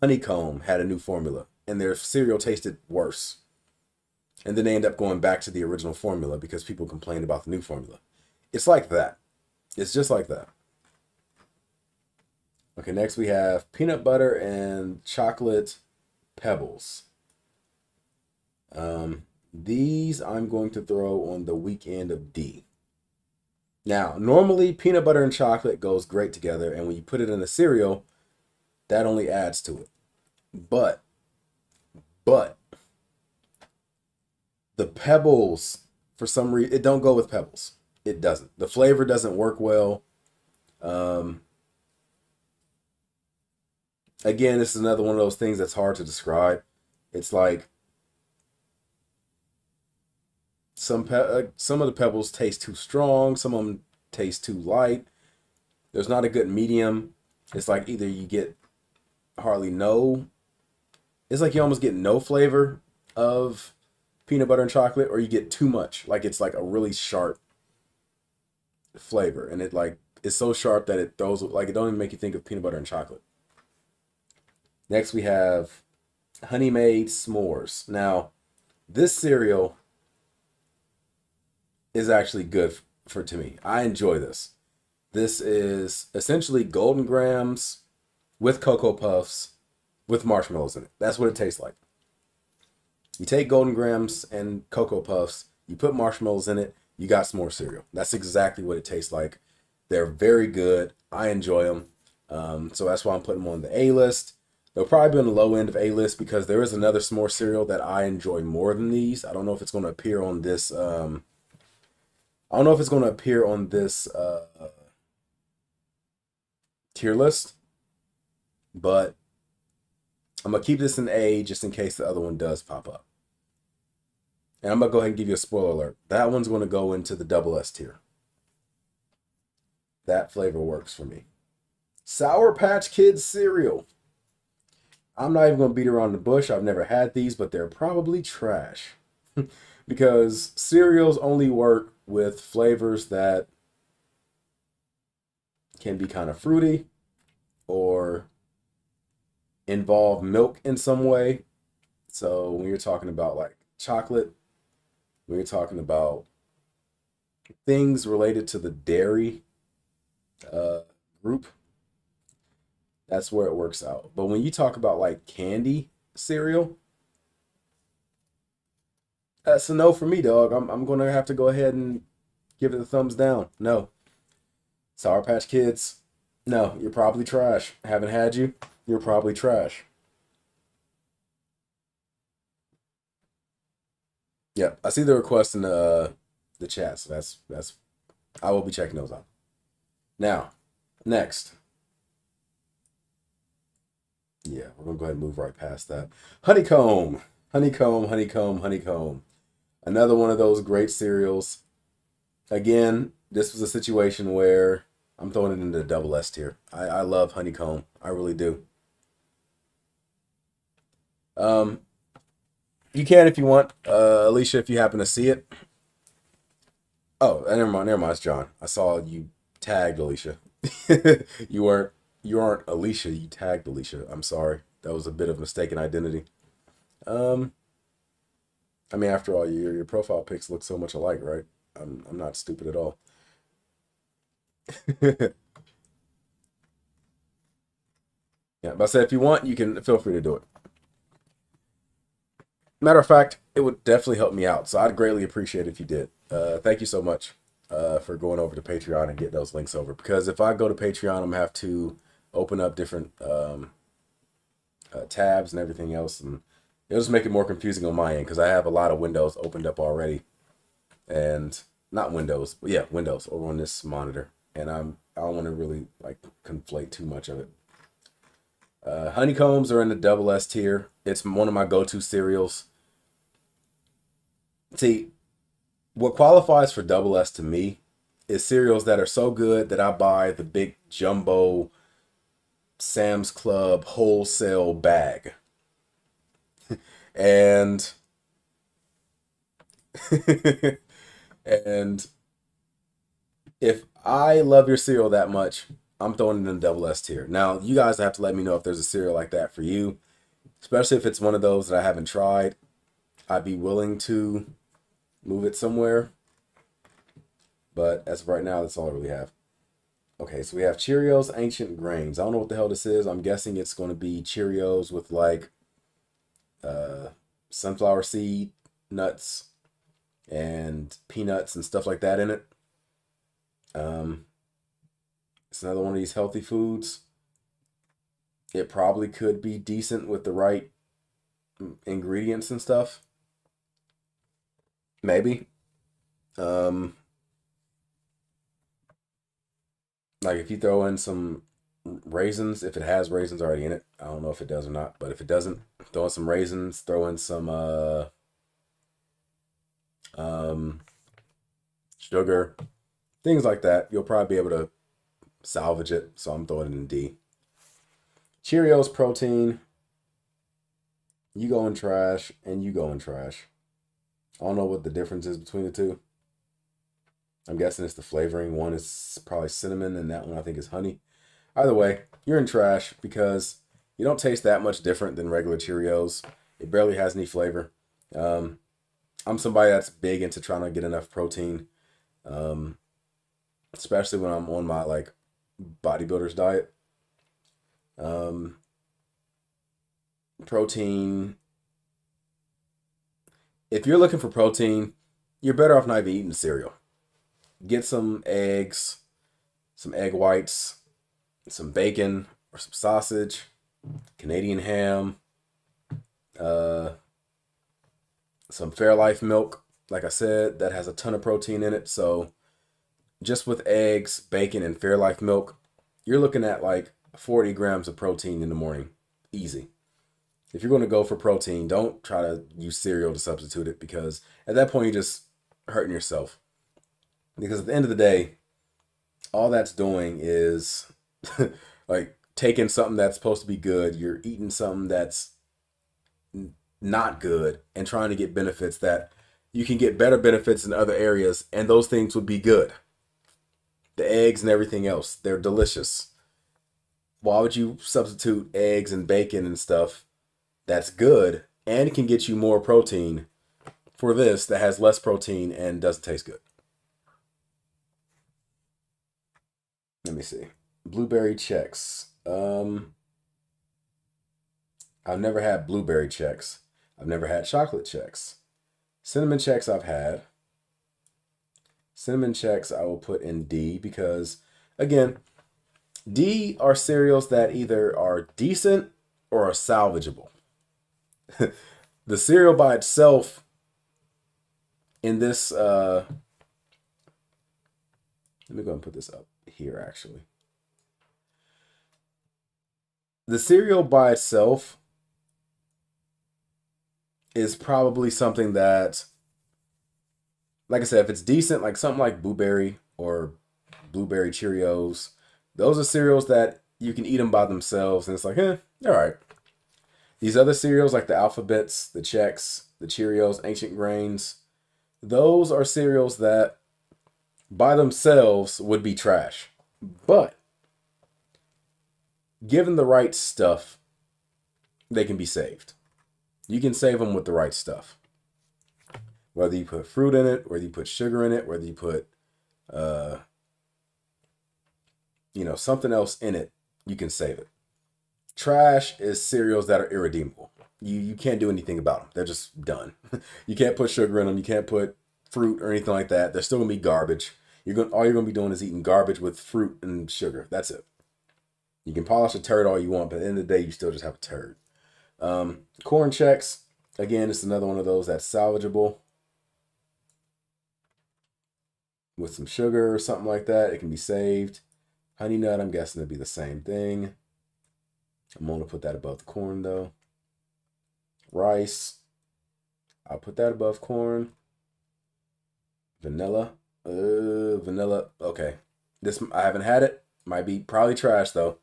[SPEAKER 1] Honeycomb had a new formula, and their cereal tasted worse. and then they end up going back to the original formula because people complained about the new formula. It's like that. It's just like that. Okay, next we have peanut butter and chocolate pebbles. Um, these I'm going to throw on the weekend of D. Now, normally peanut butter and chocolate goes great together, and when you put it in a cereal, that only adds to it. But, but, the pebbles, for some reason, it don't go with pebbles. It doesn't. The flavor doesn't work well. Um, again, this is another one of those things that's hard to describe. It's like some uh, some of the pebbles taste too strong, some of them taste too light. There's not a good medium. It's like either you get hardly no it's like you almost get no flavor of peanut butter and chocolate or you get too much. Like it's like a really sharp flavor and it like it's so sharp that it throws like it don't even make you think of peanut butter and chocolate. Next, we have Honey Maid S'mores. Now, this cereal is actually good for to me. I enjoy this. This is essentially Golden Grahams with Cocoa Puffs with marshmallows in it. That's what it tastes like. You take Golden Grahams and Cocoa Puffs, you put marshmallows in it, you got s'more cereal. That's exactly what it tastes like. They're very good. I enjoy them. Um, so that's why I'm putting them on the A list. They'll probably be on the low end of A list because there is another s'more cereal that I enjoy more than these. I don't know if it's going to appear on this. Um, I don't know if it's going to appear on this uh, tier list, but I'm gonna keep this in A just in case the other one does pop up. And I'm gonna go ahead and give you a spoiler alert. That one's gonna go into the double S tier. That flavor works for me. Sour Patch Kids cereal. I'm not even going to beat around the bush. I've never had these, but they're probably trash. <laughs> because cereals only work with flavors that can be kind of fruity or involve milk in some way. So when you're talking about like chocolate, when you're talking about things related to the dairy uh, group, that's where it works out. But when you talk about like candy cereal, that's a no for me, dog. I'm I'm gonna have to go ahead and give it a thumbs down. No. Sour Patch Kids, no, you're probably trash. Haven't had you, you're probably trash. Yeah, I see the request in the uh, the chat, so that's that's I will be checking those out. Now, next. Yeah, we're gonna go ahead and move right past that. Honeycomb, honeycomb, honeycomb, honeycomb. Another one of those great cereals. Again, this was a situation where I'm throwing it into the double S tier. I, I love honeycomb. I really do. Um, you can if you want, uh, Alicia, if you happen to see it. Oh, never mind, never mind, it's John. I saw you tagged Alicia. <laughs> you weren't you aren't Alicia. You tagged Alicia. I'm sorry. That was a bit of mistaken identity. Um, I mean, after all, your your profile pics look so much alike, right? I'm I'm not stupid at all. <laughs> yeah, but I said if you want, you can feel free to do it. Matter of fact, it would definitely help me out. So I'd greatly appreciate if you did. Uh, thank you so much uh, for going over to Patreon and get those links over. Because if I go to Patreon, I'm gonna have to open up different um, uh, tabs and everything else, and it'll just make it more confusing on my end because I have a lot of windows opened up already, and not windows, but yeah, windows over on this monitor, and I'm I don't want to really like conflate too much of it. Uh, honeycombs are in the double S tier. It's one of my go-to cereals. See, what qualifies for double S to me is cereals that are so good that I buy the big jumbo Sam's Club wholesale bag. And <laughs> and if I love your cereal that much, I'm throwing it in the double S tier. Now, you guys have to let me know if there's a cereal like that for you, especially if it's one of those that I haven't tried. I'd be willing to move it somewhere. But as of right now, that's all I really have. Okay, so we have Cheerios Ancient Grains. I don't know what the hell this is. I'm guessing it's going to be Cheerios with like uh, sunflower seed nuts and peanuts and stuff like that in it. Um, it's another one of these healthy foods. It probably could be decent with the right ingredients and stuff. Maybe. Um, like if you throw in some raisins, if it has raisins already in it, I don't know if it does or not, but if it doesn't, throw in some raisins, throw in some uh, um, sugar, things like that. You'll probably be able to salvage it. So I'm throwing it in D. Cheerios protein. You go in trash and you go in trash. I don't know what the difference is between the two. I'm guessing it's the flavoring. One is probably cinnamon and that one I think is honey. Either way, you're in trash because you don't taste that much different than regular Cheerios. It barely has any flavor. Um, I'm somebody that's big into trying to get enough protein, um, especially when I'm on my like bodybuilder's diet. Um, protein. If you're looking for protein, you're better off not even eating cereal. Get some eggs, some egg whites, some bacon or some sausage, Canadian ham, uh, some Fairlife milk. Like I said, that has a ton of protein in it. So just with eggs, bacon, and Fairlife milk, you're looking at like 40 grams of protein in the morning. Easy. If you're going to go for protein, don't try to use cereal to substitute it because at that point you're just hurting yourself. Because at the end of the day, all that's doing is <laughs> like taking something that's supposed to be good, you're eating something that's not good and trying to get benefits that you can get better benefits in other areas and those things would be good. The eggs and everything else, they're delicious. Why would you substitute eggs and bacon and stuff that's good and can get you more protein for this that has less protein and doesn't taste good? Let me see. Blueberry Chex. Um, I've never had blueberry Chex. I've never had chocolate Chex. Cinnamon Chex I've had. Cinnamon Chex I will put in D because, again, D are cereals that either are decent or are salvageable. <laughs> the cereal by itself in this, uh, let me go and put this up here actually. The cereal by itself is probably something that, like I said, if it's decent, like something like blueberry or blueberry Cheerios, those are cereals that you can eat them by themselves, and it's like, eh, all right. These other cereals, like the Alpha-Bits, the Chex, the Cheerios, Ancient Grains, those are cereals that by themselves would be trash. But given the right stuff, they can be saved. You can save them with the right stuff. Whether you put fruit in it, whether you put sugar in it, whether you put, uh, you know, something else in it, you can save it. Trash is cereals that are irredeemable. You you can't do anything about them. They're just done. <laughs> you can't put sugar in them. You can't put fruit or anything like that. They're still gonna be garbage. You're gonna all you're gonna be doing is eating garbage with fruit and sugar. That's it. You can polish a turd all you want, but at the end of the day, you still just have a turd. Um, corn Chex, again, it's another one of those that's salvageable. With some sugar or something like that, it can be saved. Honey nut, I'm guessing it'd be the same thing. I'm gonna put that above the corn though. Rice, I'll put that above corn. Vanilla, uh, vanilla, okay. This, I haven't had it. Might be probably trash though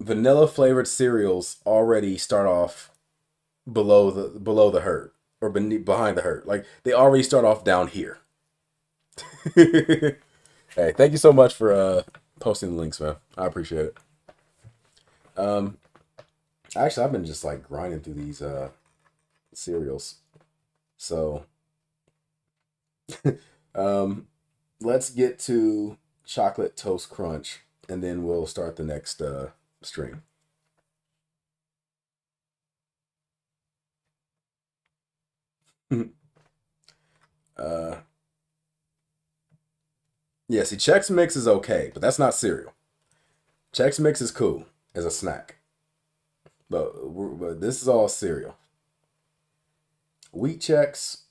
[SPEAKER 1] vanilla flavored cereals already start off below the below the hurt or beneath, behind the hurt. Like they already start off down here. <laughs> hey, thank you so much for uh posting the links, man. I appreciate it. Um actually I've been just like grinding through these uh cereals. So, <laughs> um, let's get to chocolate toast crunch, and then we'll start the next uh, stream. <laughs> uh, yeah, see, Chex Mix is okay, but that's not cereal. Chex Mix is cool as a snack, but but this is all cereal. Wheat Chex,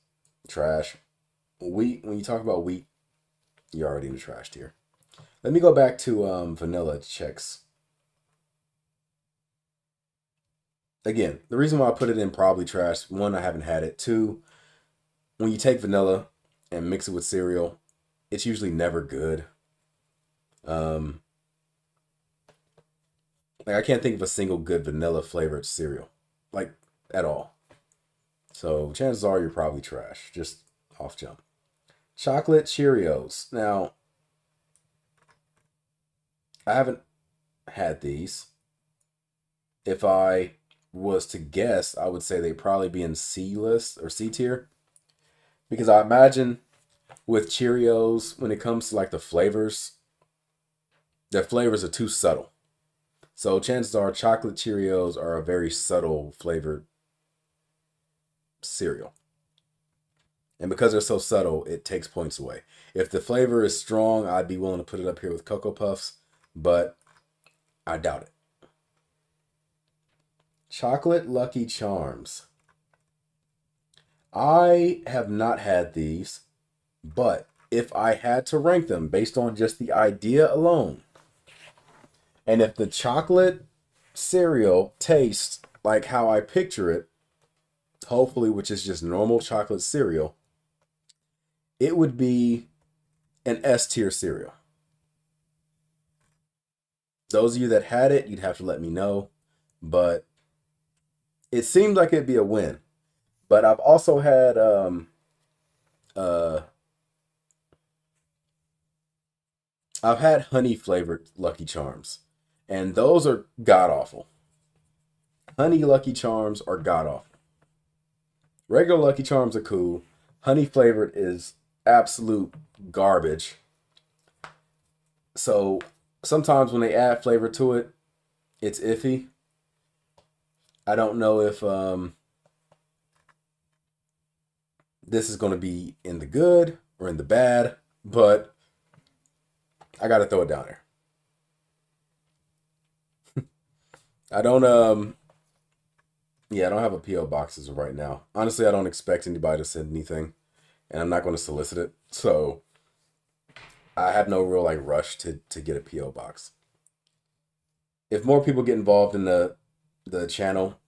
[SPEAKER 1] trash. Wheat. When you talk about wheat, you're already in the trash tier. Let me go back to um, vanilla Chex. Again, the reason why I put it in probably trash, one, I haven't had it. Two, when you take vanilla and mix it with cereal, it's usually never good. Um, like I can't think of a single good vanilla flavored cereal, like at all. So chances are you're probably trash, just off jump. Chocolate Cheerios. Now, I haven't had these. If I was to guess, I would say they'd probably be in C list or C tier. Because I imagine with Cheerios, when it comes to like the flavors, their flavors are too subtle. So chances are chocolate Cheerios are a very subtle flavored cereal. And because they're so subtle, it takes points away. If the flavor is strong, I'd be willing to put it up here with Cocoa Puffs, but I doubt it. Chocolate Lucky Charms. I have not had these, but if I had to rank them based on just the idea alone, and if the chocolate cereal tastes like how I picture it, hopefully, which is just normal chocolate cereal, it would be an S tier cereal. Those of you that had it, you'd have to let me know. But it seemed like it'd be a win. But I've also had um uh I've had honey flavored Lucky Charms. And those are god awful. Honey Lucky Charms are god awful. Regular Lucky Charms are cool. Honey flavored is absolute garbage. So sometimes when they add flavor to it, it's iffy. I don't know if um, this is going to be in the good or in the bad, but I got to throw it down there. <laughs> I don't um yeah, I don't have a PO box as of right now. Honestly, I don't expect anybody to send anything and I'm not going to solicit it. So I have no real like rush to to get a PO box. If more people get involved in the the channel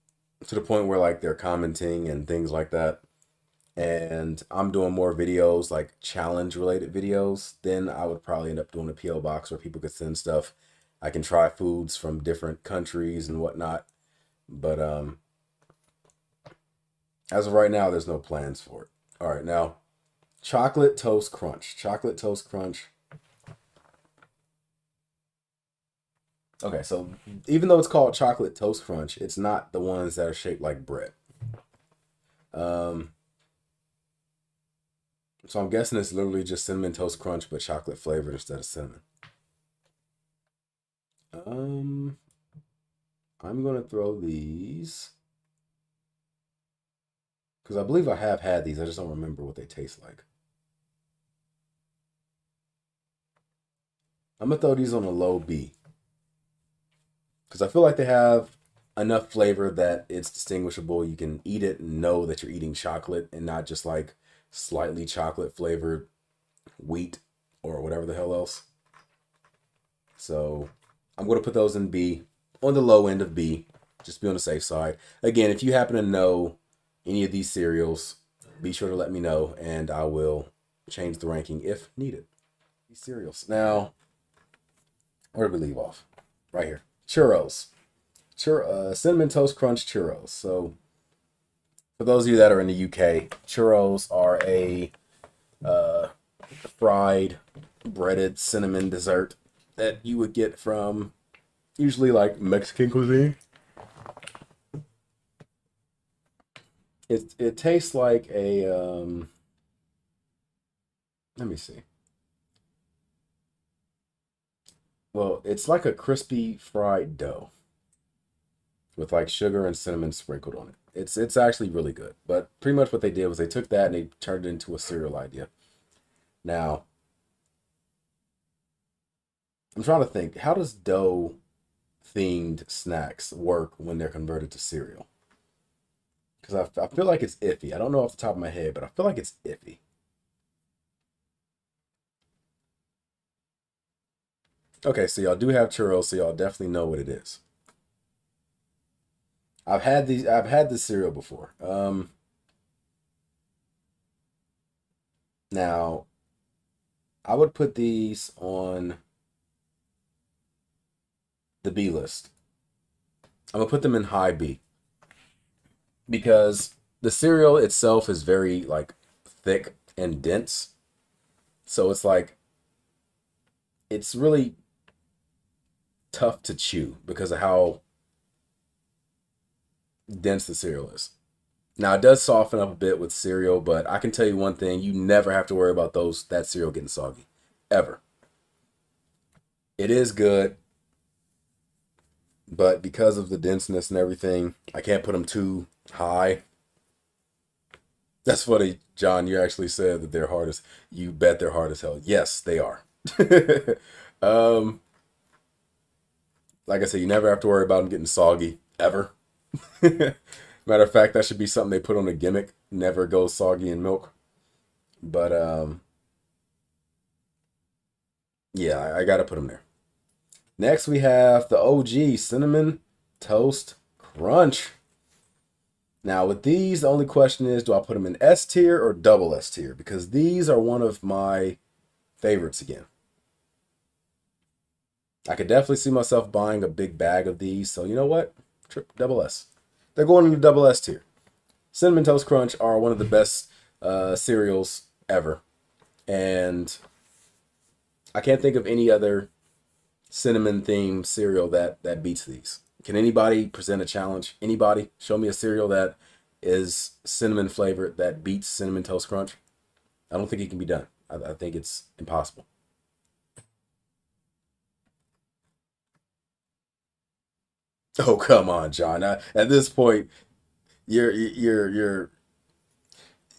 [SPEAKER 1] to the point where like they're commenting and things like that and I'm doing more videos like challenge related videos, then I would probably end up doing a PO box where people could send stuff. I can try foods from different countries and whatnot. But um as of right now, there's no plans for it. All right, now Chocolate Toast Crunch. Chocolate Toast Crunch. Okay, so even though it's called Chocolate Toast Crunch, it's not the ones that are shaped like bread. Um, so I'm guessing it's literally just Cinnamon Toast Crunch, but chocolate flavored instead of cinnamon. Um, I'm to throw these. Because I believe I have had these. I just don't remember what they taste like. I'm to throw these on a low B. Because I feel like they have enough flavor that it's distinguishable. You can eat it and know that you're eating chocolate and not just like slightly chocolate flavored wheat or whatever the hell else. So I'm going to put those in B on the low end of B, just be on the safe side. Again, if you happen to know any of these cereals, be sure to let me know and I will change the ranking if needed. These cereals. Now, where do we leave off? Right here. Churros. Chur uh, Cinnamon Toast Crunch churros. So, for those of you that are in the UK, churros are a uh, fried, breaded cinnamon dessert that you would get from usually like Mexican cuisine. it it tastes like a um let me see. Well, it's like a crispy fried dough with like sugar and cinnamon sprinkled on it. It's it's actually really good. But pretty much what they did was they took that and they turned it into a cereal idea. Now, I'm trying to think, how does dough themed snacks work when they're converted to cereal? Because I, I feel like it's iffy. I don't know off the top of my head, but I feel like it's iffy. Okay, so y'all do have churros, so y'all definitely know what it is. I've had these. I've had this cereal before. Um, now, I would put these on the B list. I'm gonna put them in high B because the cereal itself is very like thick and dense. So it's like it's really tough to chew because of how dense the cereal is. Now it does soften up a bit with cereal, but I can tell you one thing, you never have to worry about those that cereal getting soggy. Ever. It is good, but because of the denseness and everything, I can't put them too high. That's funny, John. You actually said that they're hard as you bet they're hard as hell. Yes, they are. <laughs> um, like I said, you never have to worry about them getting soggy ever. <laughs> Matter of fact, that should be something they put on a gimmick. Never goes soggy in milk. But um, yeah, I, I got to put them there. Next, we have the OG Cinnamon Toast Crunch. Now, with these, the only question is do I put them in S tier or double S tier? Because these are one of my favorites again. I could definitely see myself buying a big bag of these. So, you know what? Trip double S. They're going into double S tier. Cinnamon Toast Crunch are one of the best uh, cereals ever. And I can't think of any other cinnamon themed cereal that that beats these. Can anybody present a challenge? Anybody show me a cereal that is cinnamon flavored that beats cinnamon toast crunch? I don't think it can be done. I, I think it's impossible. <laughs> Oh come on, John! at this point, you're you're you're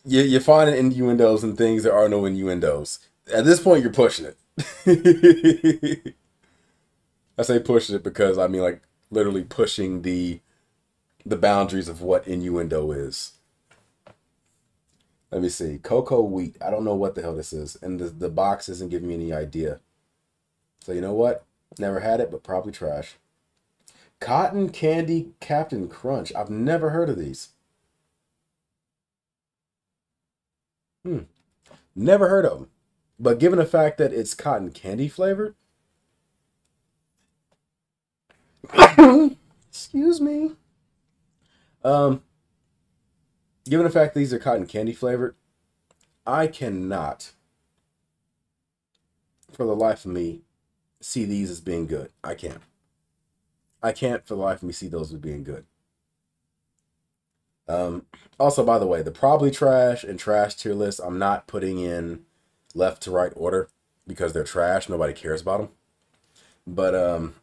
[SPEAKER 1] you're you're finding innuendos and things there are no innuendos. At this point, you're pushing it. <laughs> I say pushing it because I mean like literally pushing the the boundaries of what innuendo is. Let me see. Cocoa wheat. I don't know what the hell this is. And the, the box isn't giving me any idea. So you know what? Never had it, but probably trash. Cotton Candy Captain Crunch. I've never heard of these. Hmm. Never heard of them. But given the fact that it's cotton candy flavored, <coughs> Excuse me. Um, given the fact these are cotton candy flavored, I cannot, for the life of me, see these as being good. I can't. I can't for the life of me see those as being good. Um, also, by the way, the probably trash and trash tier list, I'm not putting in left to right order because they're trash. Nobody cares about them. But um,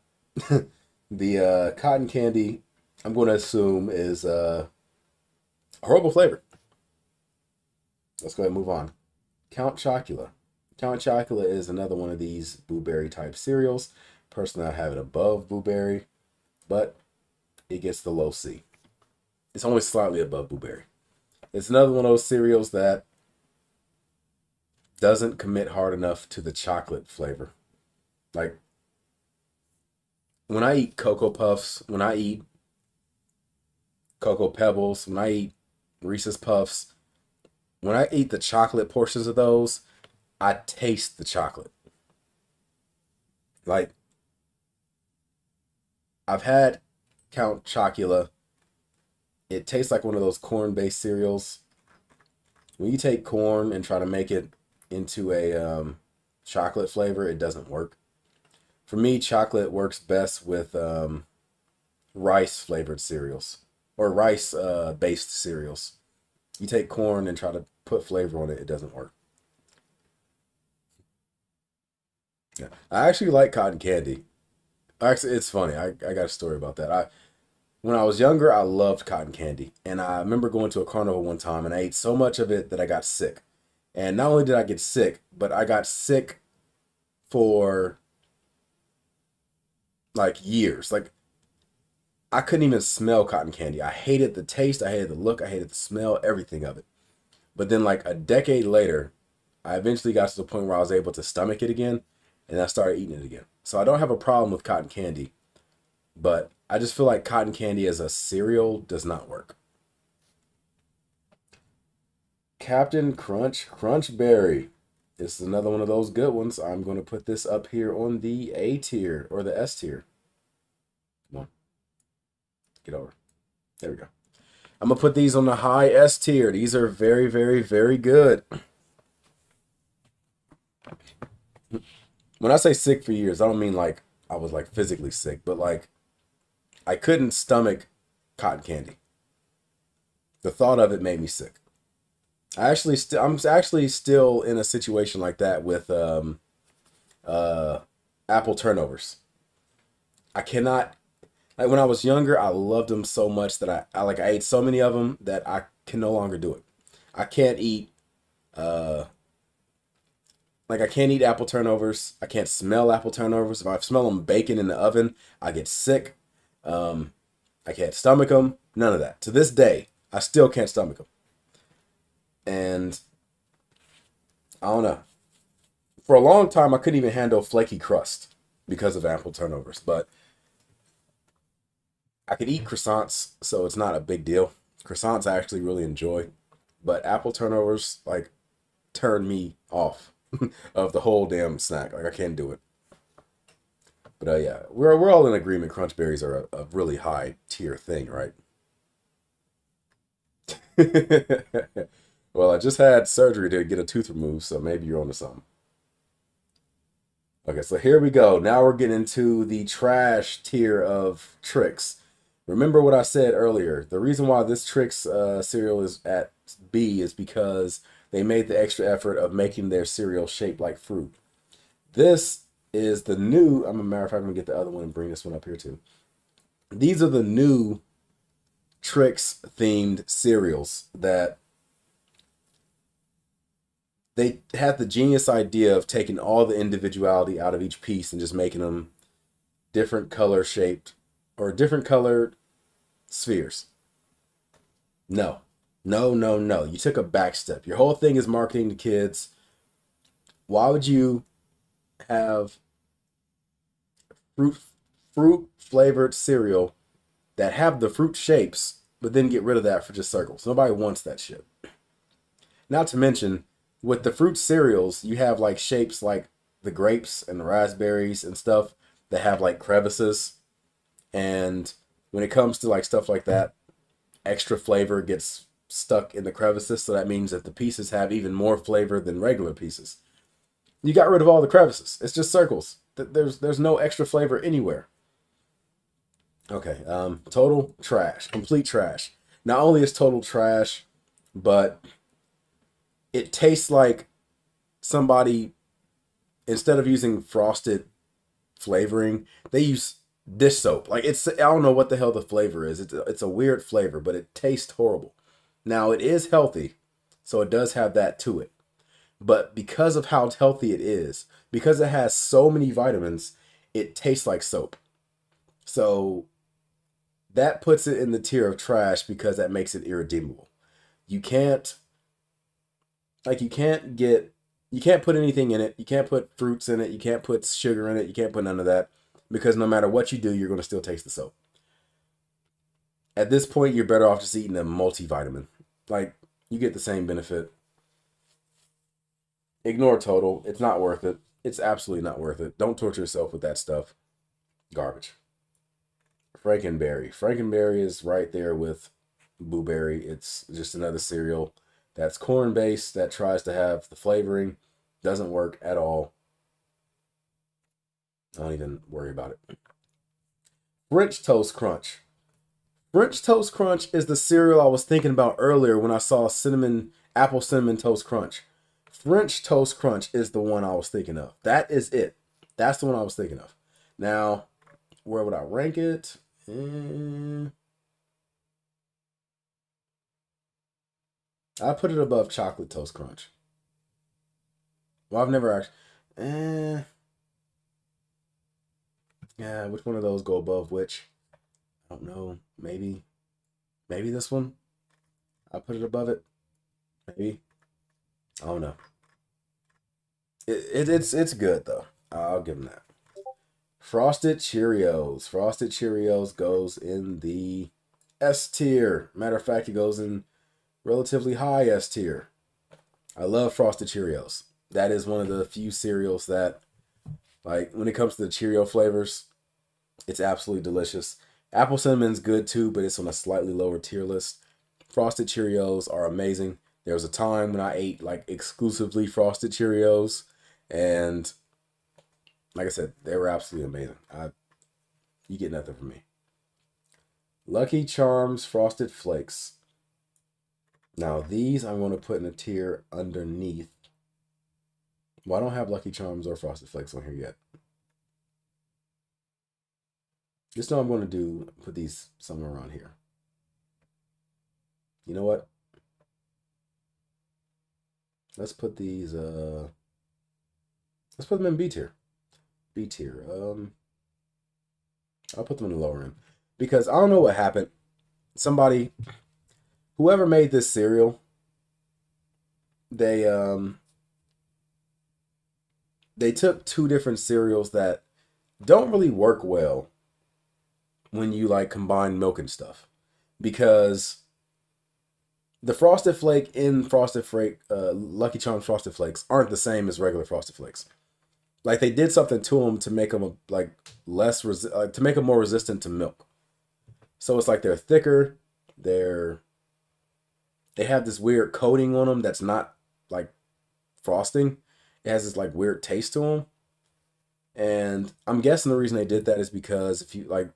[SPEAKER 1] <laughs> The uh, cotton candy, I'm going to assume, is uh, a horrible flavor. Let's go ahead and move on. Count Chocula. Count Chocula is another one of these blueberry type cereals. Personally, I have it above blueberry, but it gets the low C. It's only slightly above blueberry. It's another one of those cereals that doesn't commit hard enough to the chocolate flavor. Like when I eat Cocoa Puffs, when I eat Cocoa Pebbles, when I eat Reese's Puffs, when I eat the chocolate portions of those, I taste the chocolate. Like, I've had Count Chocula. It tastes like one of those corn based cereals. When you take corn and try to make it into a um, chocolate flavor, it doesn't work for me, chocolate works best with um, rice flavored cereals or rice uh, based cereals. You take corn and try to put flavor on it, it doesn't work. Yeah. I actually like cotton candy. Actually, it's funny. I, I got a story about that. I when I was younger, I loved cotton candy. And I remember going to a carnival one time and I ate so much of it that I got sick. And not only did I get sick, but I got sick for like years. Like I couldn't even smell cotton candy. I hated the taste, I hated the look, I hated the smell, everything of it. But then like a decade later, I eventually got to the point where I was able to stomach it again and I started eating it again. So I don't have a problem with cotton candy, but I just feel like cotton candy as a cereal does not work. Captain Crunch Crunch Berry. This is another one of those good ones. I'm going to put this up here on the A tier or the S tier. Come on. Get over. There we go. I'm going to put these on the high S tier. These are very, very, very good. When I say sick for years, I don't mean like I was like physically sick, but like I couldn't stomach cotton candy. The thought of it made me sick. I actually still I'm actually still in a situation like that with um uh apple turnovers. I cannot like when I was younger, I loved them so much that I, I like I ate so many of them that I can no longer do it. I can't eat uh like I can't eat apple turnovers. I can't smell apple turnovers. If I smell them baking in the oven, I get sick. Um, I can't stomach them. None of that. To this day, I still can't stomach them. And I don't know. For a long time, I couldn't even handle flaky crust because of apple turnovers. But I could eat croissants, so it's not a big deal. Croissants I actually really enjoy. But apple turnovers, like, turn me off <laughs> of the whole damn snack. Like, I can't do it. But uh, yeah, we're we're all in agreement. Crunch berries are a, a really high tier thing, right? <laughs> well, I just had surgery to get a tooth removed, so maybe you're onto something. Okay, so here we go. Now we're getting into the trash tier of Trix. Remember what I said earlier. The reason why this Trix uh, cereal is at B is because they made the extra effort of making their cereal shaped like fruit. This is the new. I'm a matter of fact, I'm gonna get the other one and bring this one up here too. These are the new Trix themed cereals that they had the genius idea of taking all the individuality out of each piece and just making them different color shaped or different colored spheres. No, no, no, no. You took a back step. Your whole thing is marketing to kids. Why would you have fruit fruit flavored cereal that have the fruit shapes, but then get rid of that for just circles. Nobody wants that shit. Not to mention, with the fruit cereals, you have like shapes like the grapes and the raspberries and stuff that have like crevices. And when it comes to like stuff like that, extra flavor gets stuck in the crevices. So that means that the pieces have even more flavor than regular pieces. You got rid of all the crevices. It's just circles. There's there's no extra flavor anywhere. Okay, um, total trash, complete trash. Not only is total trash, but it tastes like somebody instead of using frosted flavoring, they use dish soap. Like it's I don't know what the hell the flavor is. It's a, it's a weird flavor, but it tastes horrible. Now it is healthy, so it does have that to it. But because of how healthy it is, because it has so many vitamins, it tastes like soap. So that puts it in the tier of trash because that makes it irredeemable. You can't like you can't get you can't put anything in it. You can't put fruits in it. You can't put sugar in it. You can't put none of that because no matter what you do, you're going to still taste the soap. At this point, you're better off just eating a multivitamin. Like you get the same benefit Ignore total. It's not worth it. It's absolutely not worth it. Don't torture yourself with that stuff. Garbage. Frankenberry. Frankenberry is right there with Blueberry. It's just another cereal that's corn based that tries to have the flavoring. Doesn't work at all. Don't even worry about it. French Toast Crunch. French Toast Crunch is the cereal I was thinking about earlier when I saw cinnamon apple cinnamon toast crunch. French Toast Crunch is the one I was thinking of. That is it. That's the one I was thinking of. Now, where would I rank it? Mm. I put it above Chocolate Toast Crunch. Well, I've never actually. Eh. Yeah, which one of those go above which? I don't know. Maybe. Maybe this one. I put it above it. Maybe. I don't know. It, it, it's it's good though. I'll give them that. Frosted Cheerios. Frosted Cheerios goes in the S tier. Matter of fact, it goes in relatively high S tier. I love Frosted Cheerios. That is one of the few cereals that, like, when it comes to the Cheerio flavors, it's absolutely delicious. Apple Cinnamon's good too, but it's on a slightly lower tier list. Frosted Cheerios are amazing. There was a time when I ate like exclusively Frosted Cheerios, and like I said, they were absolutely amazing. I, you get nothing from me. Lucky Charms Frosted Flakes. Now these I'm going to put in a tier underneath. Well, I don't have Lucky Charms or Frosted Flakes on here yet. Just know I'm going to do put these somewhere around here. You know what? Let's put these. Uh, let's put them in B tier. B tier. Um, I'll put them in the lower end because I don't know what happened. Somebody, whoever made this cereal, they um they took two different cereals that don't really work well when you like combine milk and stuff. Because the frosted flake in frosted flake uh, lucky charms frosted flakes aren't the same as regular frosted flakes. Like they did something to them to make them like less resi- to make them more resistant to milk. So it's like they're thicker they're they have this weird coating on them that's not like frosting. It has this like weird taste to them and i'm guessing the reason they did that is because if you like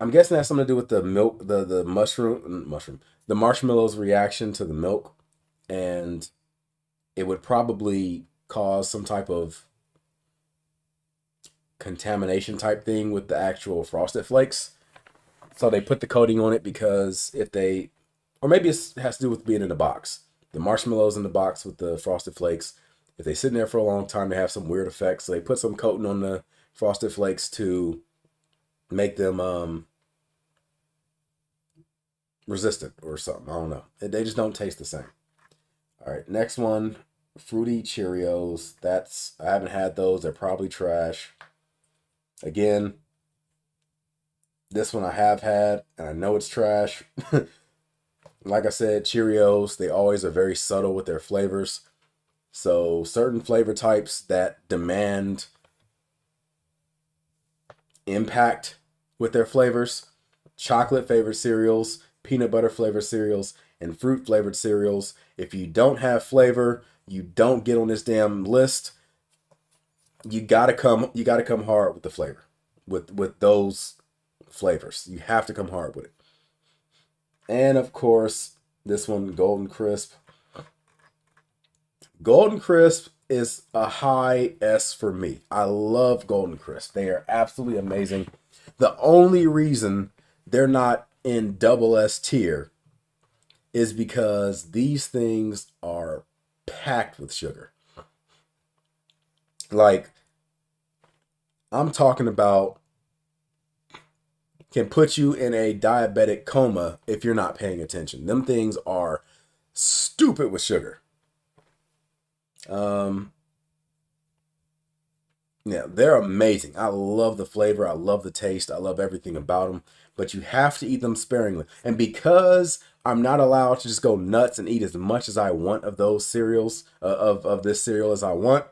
[SPEAKER 1] I'm guessing that's something to do with the milk, the the mushroom, mushroom, the marshmallows reaction to the milk, and it would probably cause some type of contamination type thing with the actual frosted flakes. So they put the coating on it because if they, or maybe it has to do with being in the box. The marshmallows in the box with the frosted flakes. If they sit in there for a long time, they have some weird effects. So they put some coating on the frosted flakes to make them um resistant or something. I don't know. They just don't taste the same. All right, next one, fruity Cheerios. That's I haven't had those. They're probably trash. Again, this one I have had, and I know it's trash. <laughs> like I said, Cheerios, they always are very subtle with their flavors. So certain flavor types that demand impact with their flavors, chocolate flavored cereals, peanut butter flavored cereals, and fruit flavored cereals. If you don't have flavor, you don't get on this damn list. You gotta come. You gotta come hard with the flavor, with with those flavors. You have to come hard with it. And of course, this one, Golden Crisp. Golden Crisp is a high S for me. I love Golden Crisp. They are absolutely amazing. The only reason they're not in double S tier is because these things are packed with sugar. Like, I'm talking about can put you in a diabetic coma if you're not paying attention. Them things are stupid with sugar. Um, yeah, they're amazing. I love the flavor. I love the taste. I love everything about them. But you have to eat them sparingly. And because I'm not allowed to just go nuts and eat as much as I want of those cereals, uh, of, of this cereal as I want,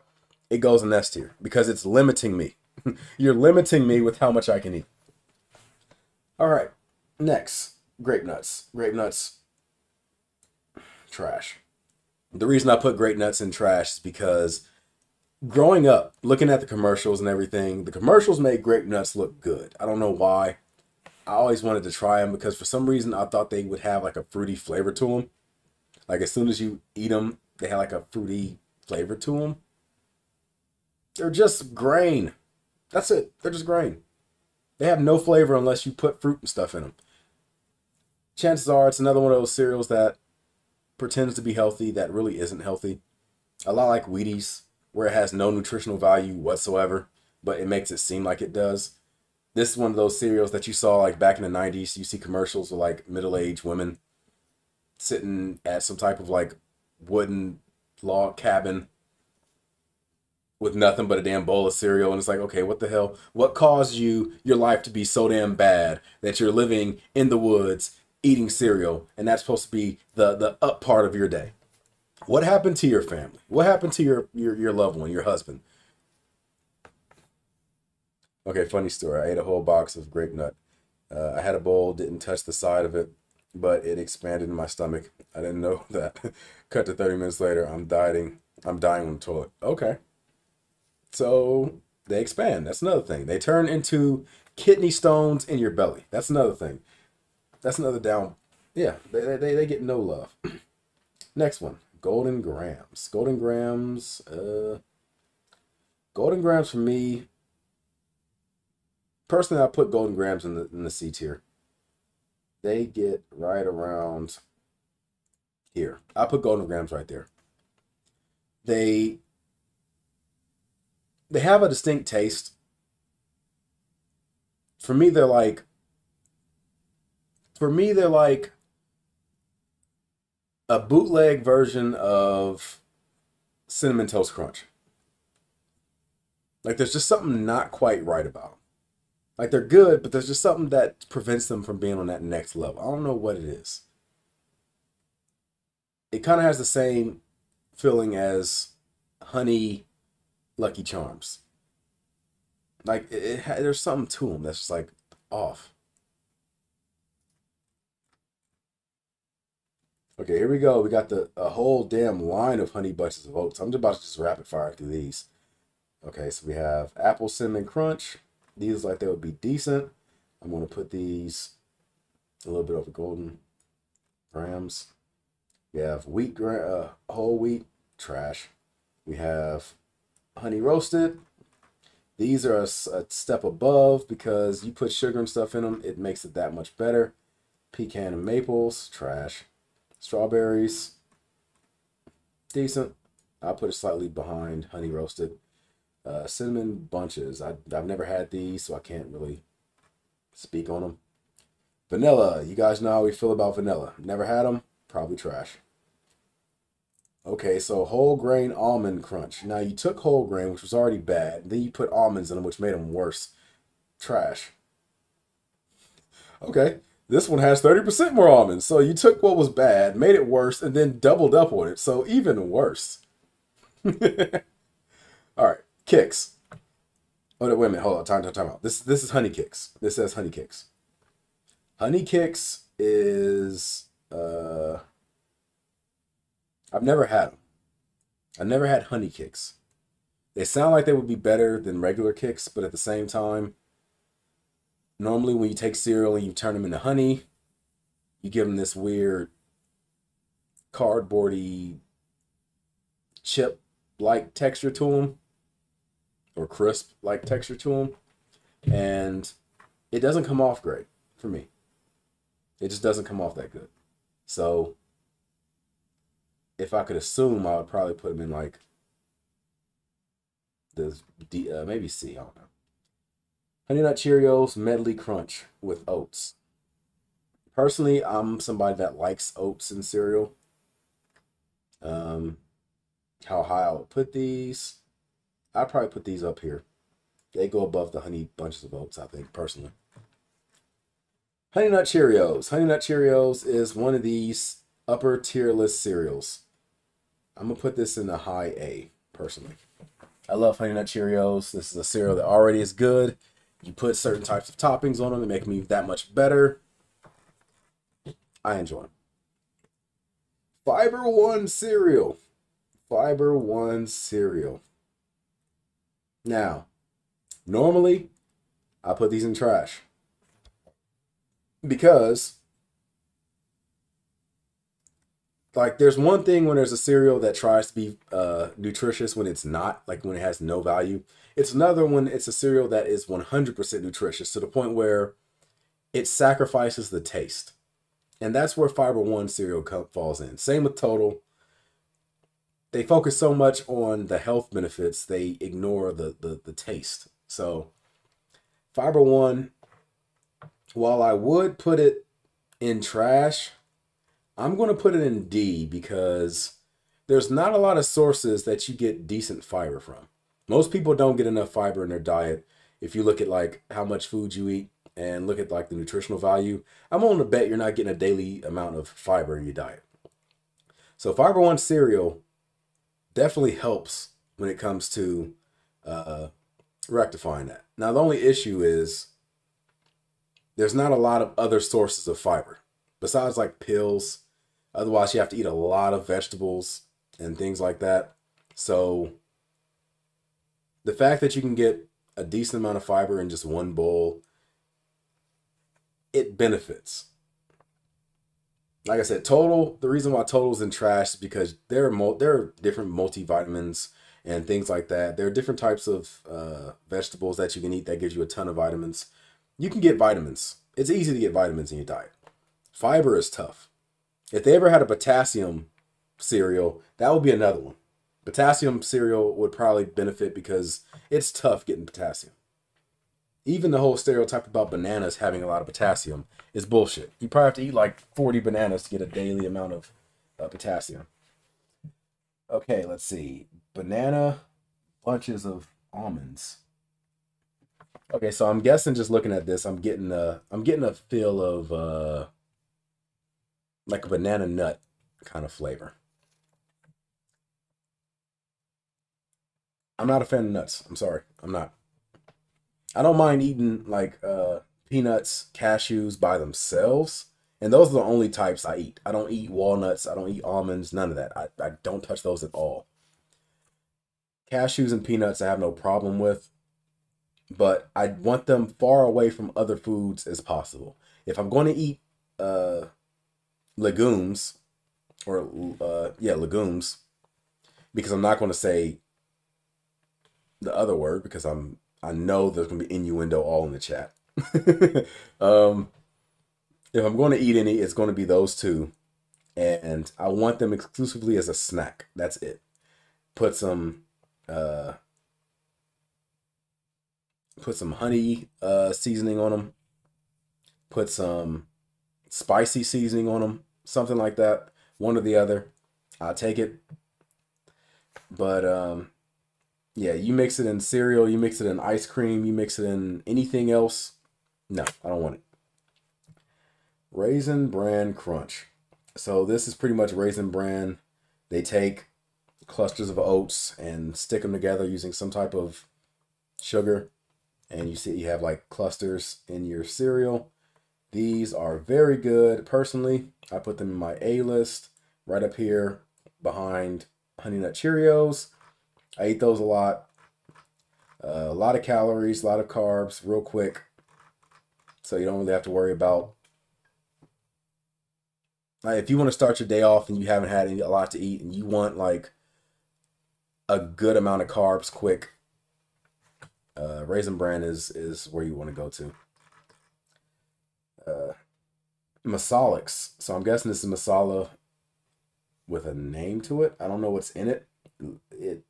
[SPEAKER 1] it goes in S tier because it's limiting me. <laughs> You're limiting me with how much I can eat. All right, next, grape nuts. Grape nuts, trash. The reason I put grape nuts in trash is because growing up, looking at the commercials and everything, the commercials made grape nuts look good. I don't know why. I always wanted to try them because for some reason I thought they would have like a fruity flavor to them. Like as soon as you eat them, they have like a fruity flavor to them. They're just grain. That's it. They're just grain. They have no flavor unless you put fruit and stuff in them. Chances are it's another one of those cereals that pretends to be healthy that really isn't healthy. A lot like Wheaties, where it has no nutritional value whatsoever, but it makes it seem like it does. This is one of those cereals that you saw like back in the 90s. You see commercials with like middle aged women sitting at some type of like wooden log cabin with nothing but a damn bowl of cereal. And it's like okay what the hell? What caused you your life to be so damn bad that you're living in the woods eating cereal? And that's supposed to be the the up part of your day. What happened to your family? What happened to your your, your loved one your husband okay funny story i ate a whole box of grape nut uh, i had a bowl didn't touch the side of it but it expanded in my stomach i didn't know <laughs> that cut to 30 minutes later i'm dying i'm dying on the toilet okay so they expand. That's another thing. They turn into kidney stones in your belly. That's another thing. That's another down. Yeah, they, they, they get no love. <clears throat> Next one, Golden Grahams. Golden Grahams, uh, Golden Grahams for me, personally, I put Golden Grahams in the, in the C tier. They get right around here. I put Golden Grahams right there. They they have a distinct taste. For me, they're like. For me, they're like a bootleg version of cinnamon toast crunch. Like there's just something not quite right about them. Like they're good, but there's just something that prevents them from being on that next level. I don't know what it is. It kind of has the same feeling as honey Lucky Charms. Like it, it there's something to them that's just like off. Okay, here we go. We got the a whole damn line of honey bunches of oats. I'm just about to just rapid fire through these. Okay, so we have apple cinnamon crunch. These like they would be decent. I'm gonna put these a little bit over Golden Grahams. We have wheat uh, whole wheat trash. We have honey roasted. These are a, a, step above because you put sugar and stuff in them. It makes it that much better. Pecan and maples, trash. Strawberries, decent. I'll put it slightly behind honey roasted. Uh, cinnamon bunches. I, I've never had these, so I can't really speak on them. Vanilla. You guys know how we feel about vanilla. Never had them. Probably trash. Okay, so whole grain almond crunch. Now you took whole grain, which was already bad. Then you put almonds in them, which made them worse. Trash. Okay, this one has 30% more almonds. So you took what was bad, made it worse, and then doubled up on it. So even worse. <laughs> All right, Kix. Oh, wait a minute. Hold on. Time, time, time out. This, this is Honey Kix. This says Honey Kix. Honey Kix is... uh I've never had them. I never had honey Kix. They sound like they would be better than regular Kix, but at the same time, normally when you take cereal and you turn them into honey, you give them this weird cardboardy chip like texture to them or crisp like texture to them and it doesn't come off great for me it just doesn't come off that good so if I could assume, I would probably put them in like the D, uh, maybe C. I don't know. Honey Nut Cheerios Medley Crunch with oats. Personally, I'm somebody that likes oats in cereal. Um, how high I would put these? I'd probably put these up here. They go above the honey bunches of oats, I think, personally. Honey Nut Cheerios. Honey Nut Cheerios is one of these upper tier list cereals. I'm gonna put this in the high A personally. I love Honey Nut Cheerios. This is a cereal that already is good. You put certain types of toppings on them to make me that much better. I enjoy them. Fiber One cereal. Fiber One cereal. Now, normally I put these in trash. Because like there's one thing when there's a cereal that tries to be uh, nutritious when it's not like when it has no value. It's another when it's a cereal that is 100% nutritious to the point where it sacrifices the taste. And that's where fiber one cereal cup falls in. Same with total they focus so much on the health benefits they ignore the the, the taste so fiber one while i would put it in trash I'm going to put it in D because there's not a lot of sources that you get decent fiber from. Most people don't get enough fiber in their diet. If you look at like how much food you eat and look at like the nutritional value, I'm willing to bet you're not getting a daily amount of fiber in your diet. So Fiber One cereal definitely helps when it comes to uh, rectifying that. Now the only issue is there's not a lot of other sources of fiber besides like pills Otherwise, you have to eat a lot of vegetables and things like that. So the fact that you can get a decent amount of fiber in just one bowl, it benefits. Like I said, total. The reason why total's in trash is because there are there are different multivitamins and things like that. There are different types of uh, vegetables that you can eat that gives you a ton of vitamins. You can get vitamins. It's easy to get vitamins in your diet. Fiber is tough. If they ever had a potassium cereal, that would be another one. Potassium cereal would probably benefit because it's tough getting potassium. Even the whole stereotype about bananas having a lot of potassium is bullshit. You probably have to eat like 40 bananas to get a daily amount of uh, potassium. Okay, let's see. Banana bunches of almonds. Okay, so I'm guessing just looking at this, I'm getting a I'm getting a feel of uh like a banana nut kind of flavor. I'm not a fan of nuts. I'm sorry. I'm not. I don't mind eating like uh, peanuts, cashews by themselves. And those are the only types I eat. I don't eat walnuts. I don't eat almonds. None of that. I, I don't touch those at all. Cashews and peanuts I have no problem with. But I want them far away from other foods as possible. If I'm going to eat uh, legumes or uh, yeah legumes because I'm not going to say the other word because I'm I know there's going to be innuendo all in the chat. <laughs> um, if I'm going to eat any, it's going to be those two, and I want them exclusively as a snack. That's it. Put some uh, put some honey uh, seasoning on them. Put some spicy seasoning on them something like that, one or the other. I'll take it. But um, yeah, you mix it in cereal, you mix it in ice cream, you mix it in anything else. No, I don't want it. Raisin Bran Crunch. So this is pretty much Raisin Bran. They take clusters of oats and stick them together using some type of sugar. And you see you have like clusters in your cereal. These are very good. Personally, I put them in my A list right up here behind Honey Nut Cheerios. I eat those a lot. Uh, a lot of calories, a lot of carbs, real quick. So you don't really have to worry about. Like, if you want to start your day off and you haven't had any, a lot to eat and you want like a good amount of carbs quick, uh, Raisin Bran is is where you want to go to uh, Masalix. So I'm guessing this is masala with a name to it. I don't know what's in it. It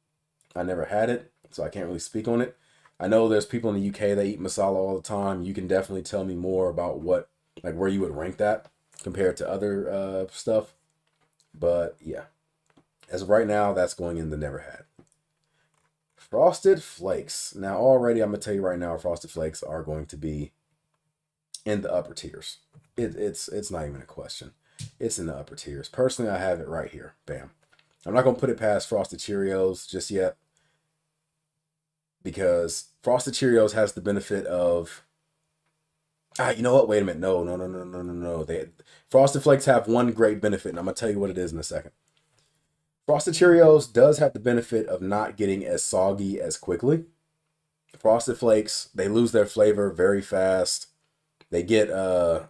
[SPEAKER 1] I never had it, so I can't really speak on it. I know there's people in the UK that eat masala all the time. You can definitely tell me more about what like where you would rank that compared to other uh, stuff. But yeah, as of right now, that's going in the never had. Frosted Flakes. Now already, I'm gonna tell you right now, Frosted Flakes are going to be in the upper tiers. It, it's it's not even a question. It's in the upper tiers. Personally, I have it right here. Bam. I'm not gonna put it past Frosted Cheerios just yet because Frosted Cheerios has the benefit of ah, you know what? Wait a minute. No, no, no, no, no, no, no. They Frosted Flakes have one great benefit, and I'm gonna tell you what it is in a second. Frosted Cheerios does have the benefit of not getting as soggy as quickly. Frosted Flakes, they lose their flavor very fast. They get uh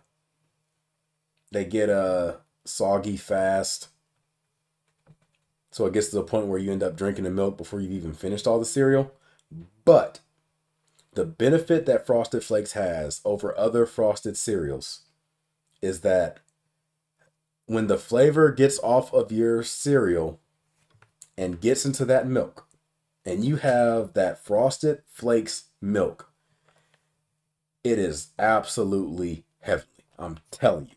[SPEAKER 1] they get uh soggy fast. So it gets to the point where you end up drinking the milk before you've even finished all the cereal. But the benefit that Frosted Flakes has over other frosted cereals is that when the flavor gets off of your cereal and gets into that milk, and you have that Frosted Flakes milk, it is absolutely heavenly. I'm telling you.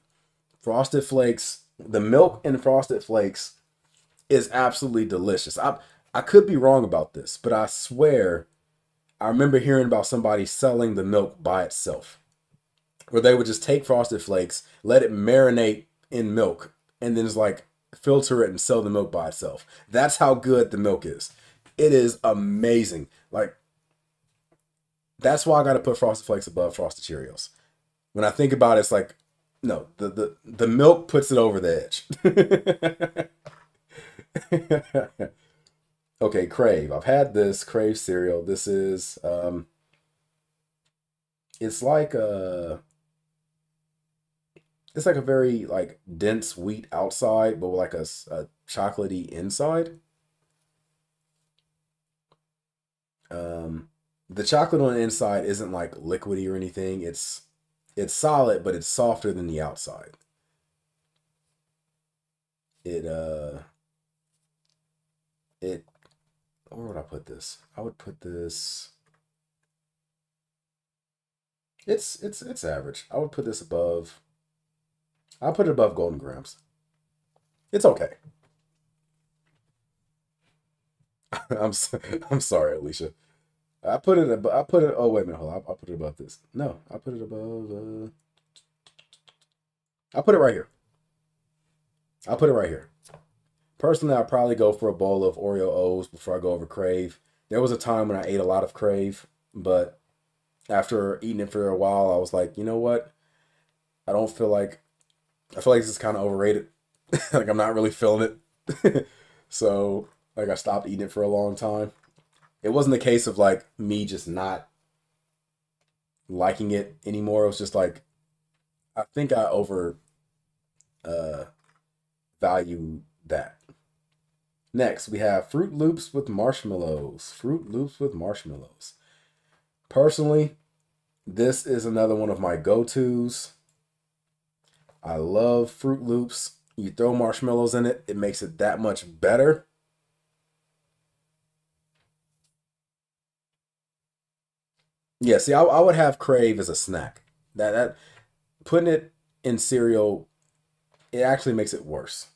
[SPEAKER 1] Frosted Flakes, the milk in Frosted Flakes is absolutely delicious. I I could be wrong about this, but I swear I remember hearing about somebody selling the milk by itself. Where they would just take Frosted Flakes, let it marinate in milk, and then just like filter it and sell the milk by itself. That's how good the milk is. It is amazing. Like that's why I gotta put Frosted Flakes above Frosted Cheerios. When I think about it, it's like, no, the the, the milk puts it over the edge. <laughs> okay, Crave. I've had this Crave cereal. This is um it's like a it's like a very like dense wheat outside, but like a, a chocolatey inside. Um, the chocolate on the inside isn't like liquidy or anything. It's it's solid, but it's softer than the outside. It uh, it where would I put this? I would put this. It's it's it's average. I would put this above I'll put it above Golden Grahams. It's okay. <laughs> I'm <laughs> I'm sorry, Alicia. I put it above. I put it. Oh wait a minute, hold on. I'll, put it above this. No, I put it above. Uh, I'll put it right here. I'll put it right here. Personally, I'll probably go for a bowl of Oreo O's before I go over Crave. There was a time when I ate a lot of Crave, but after eating it for a while, I was like, you know what? I don't feel like I feel like this is kind of overrated. <laughs> like I'm not really feeling it. <laughs> so like I stopped eating it for a long time. It wasn't a case of like me just not liking it anymore. It was just like I think I over uh value that. Next, we have Froot Loops with marshmallows. Froot Loops with marshmallows. Personally, this is another one of my go-tos. I love Froot Loops. You throw marshmallows in it, it makes it that much better. Yeah, see, I, I would have Crave as a snack. That that putting it in cereal, it actually makes it worse.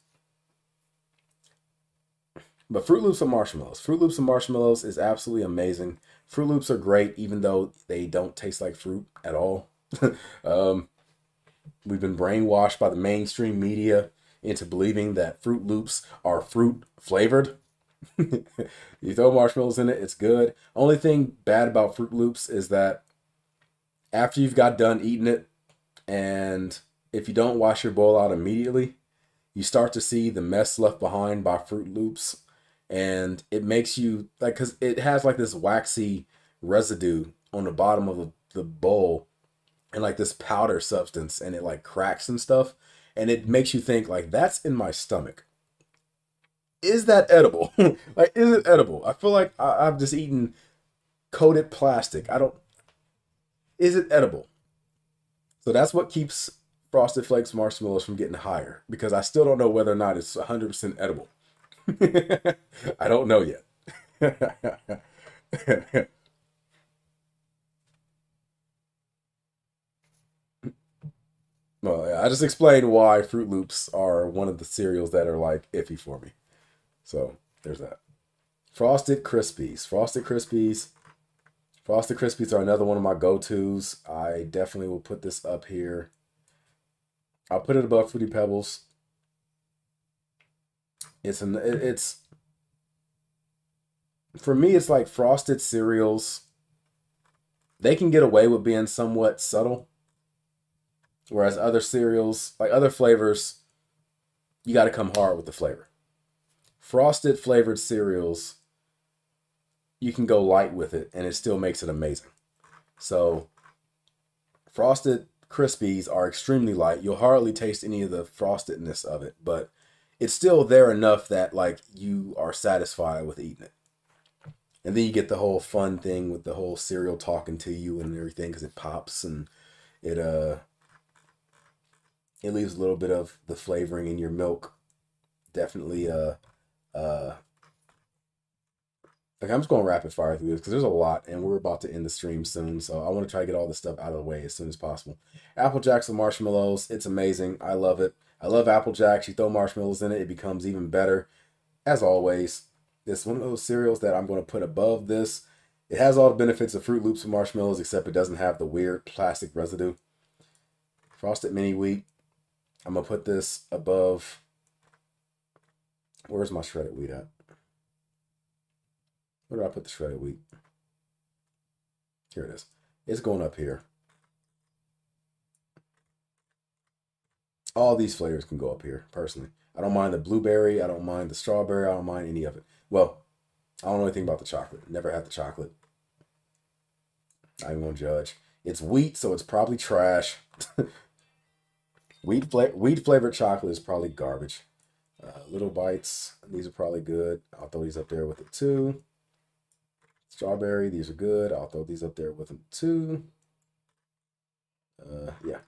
[SPEAKER 1] But Froot Loops and marshmallows. Froot Loops and marshmallows is absolutely amazing. Froot Loops are great, even though they don't taste like fruit at all. <laughs> um, We've been brainwashed by the mainstream media into believing that Froot Loops are fruit flavored. <laughs> you throw marshmallows in it, it's good. Only thing bad about Froot Loops is that after you've got done eating it, and if you don't wash your bowl out immediately, you start to see the mess left behind by Froot Loops, and it makes you like because it has like this waxy residue on the bottom of the, the bowl and like this powder substance and it like cracks and stuff and it makes you think like that's in my stomach. Is that edible? <laughs> Like is it edible? I feel like I, i've just eaten coated plastic. I don't is it edible? So that's what keeps frosted flakes marshmallows from getting higher because i still don't know whether or not it's 100% edible <laughs> i don't know yet <laughs> Well, I just explained why Froot Loops are one of the cereals that are like iffy for me. So there's that. Frosted Krispies. Frosted Krispies. Frosted Krispies are another one of my go-tos. I definitely will put this up here. I'll put it above Fruity Pebbles. It's an it's for me it's like frosted cereals. They can get away with being somewhat subtle Whereas other cereals, like other flavors, you got to come hard with the flavor. Frosted flavored cereals you can go light with it and it still makes it amazing. So Frosted Krispies are extremely light. You'll hardly taste any of the frostedness of it, but it's still there enough that like you are satisfied with eating it. And then you get the whole fun thing with the whole cereal talking to you and everything because it pops and it uh it leaves a little bit of the flavoring in your milk. Definitely uh uh like I'm just going rapid fire through this because there's a lot, and we're about to end the stream soon. So I want to try to get all this stuff out of the way as soon as possible. Apple Jacks with marshmallows, it's amazing. I love it. I love Apple Jacks. You throw marshmallows in it, it becomes even better. As always, it's one of those cereals that I'm going to put above this. It has all the benefits of Froot Loops and marshmallows, except it doesn't have the weird plastic residue. Frosted Mini Wheat. I'm going to put this above. Where's my shredded wheat at? Where do I put the shredded wheat? Here it is. It's going up here. All these flavors can go up here, personally. I don't mind the blueberry. I don't mind the strawberry. I don't mind any of it. Well, I don't know anything about the chocolate. Never had the chocolate. I ain't gonna judge. It's wheat, so it's probably trash. <laughs> wheat, fla- wheat flavored chocolate is probably garbage. Uh, little bites. These are probably good. I'll throw these up there with it too. Strawberry, these are good. I'll throw these up there with them too. Uh, yeah.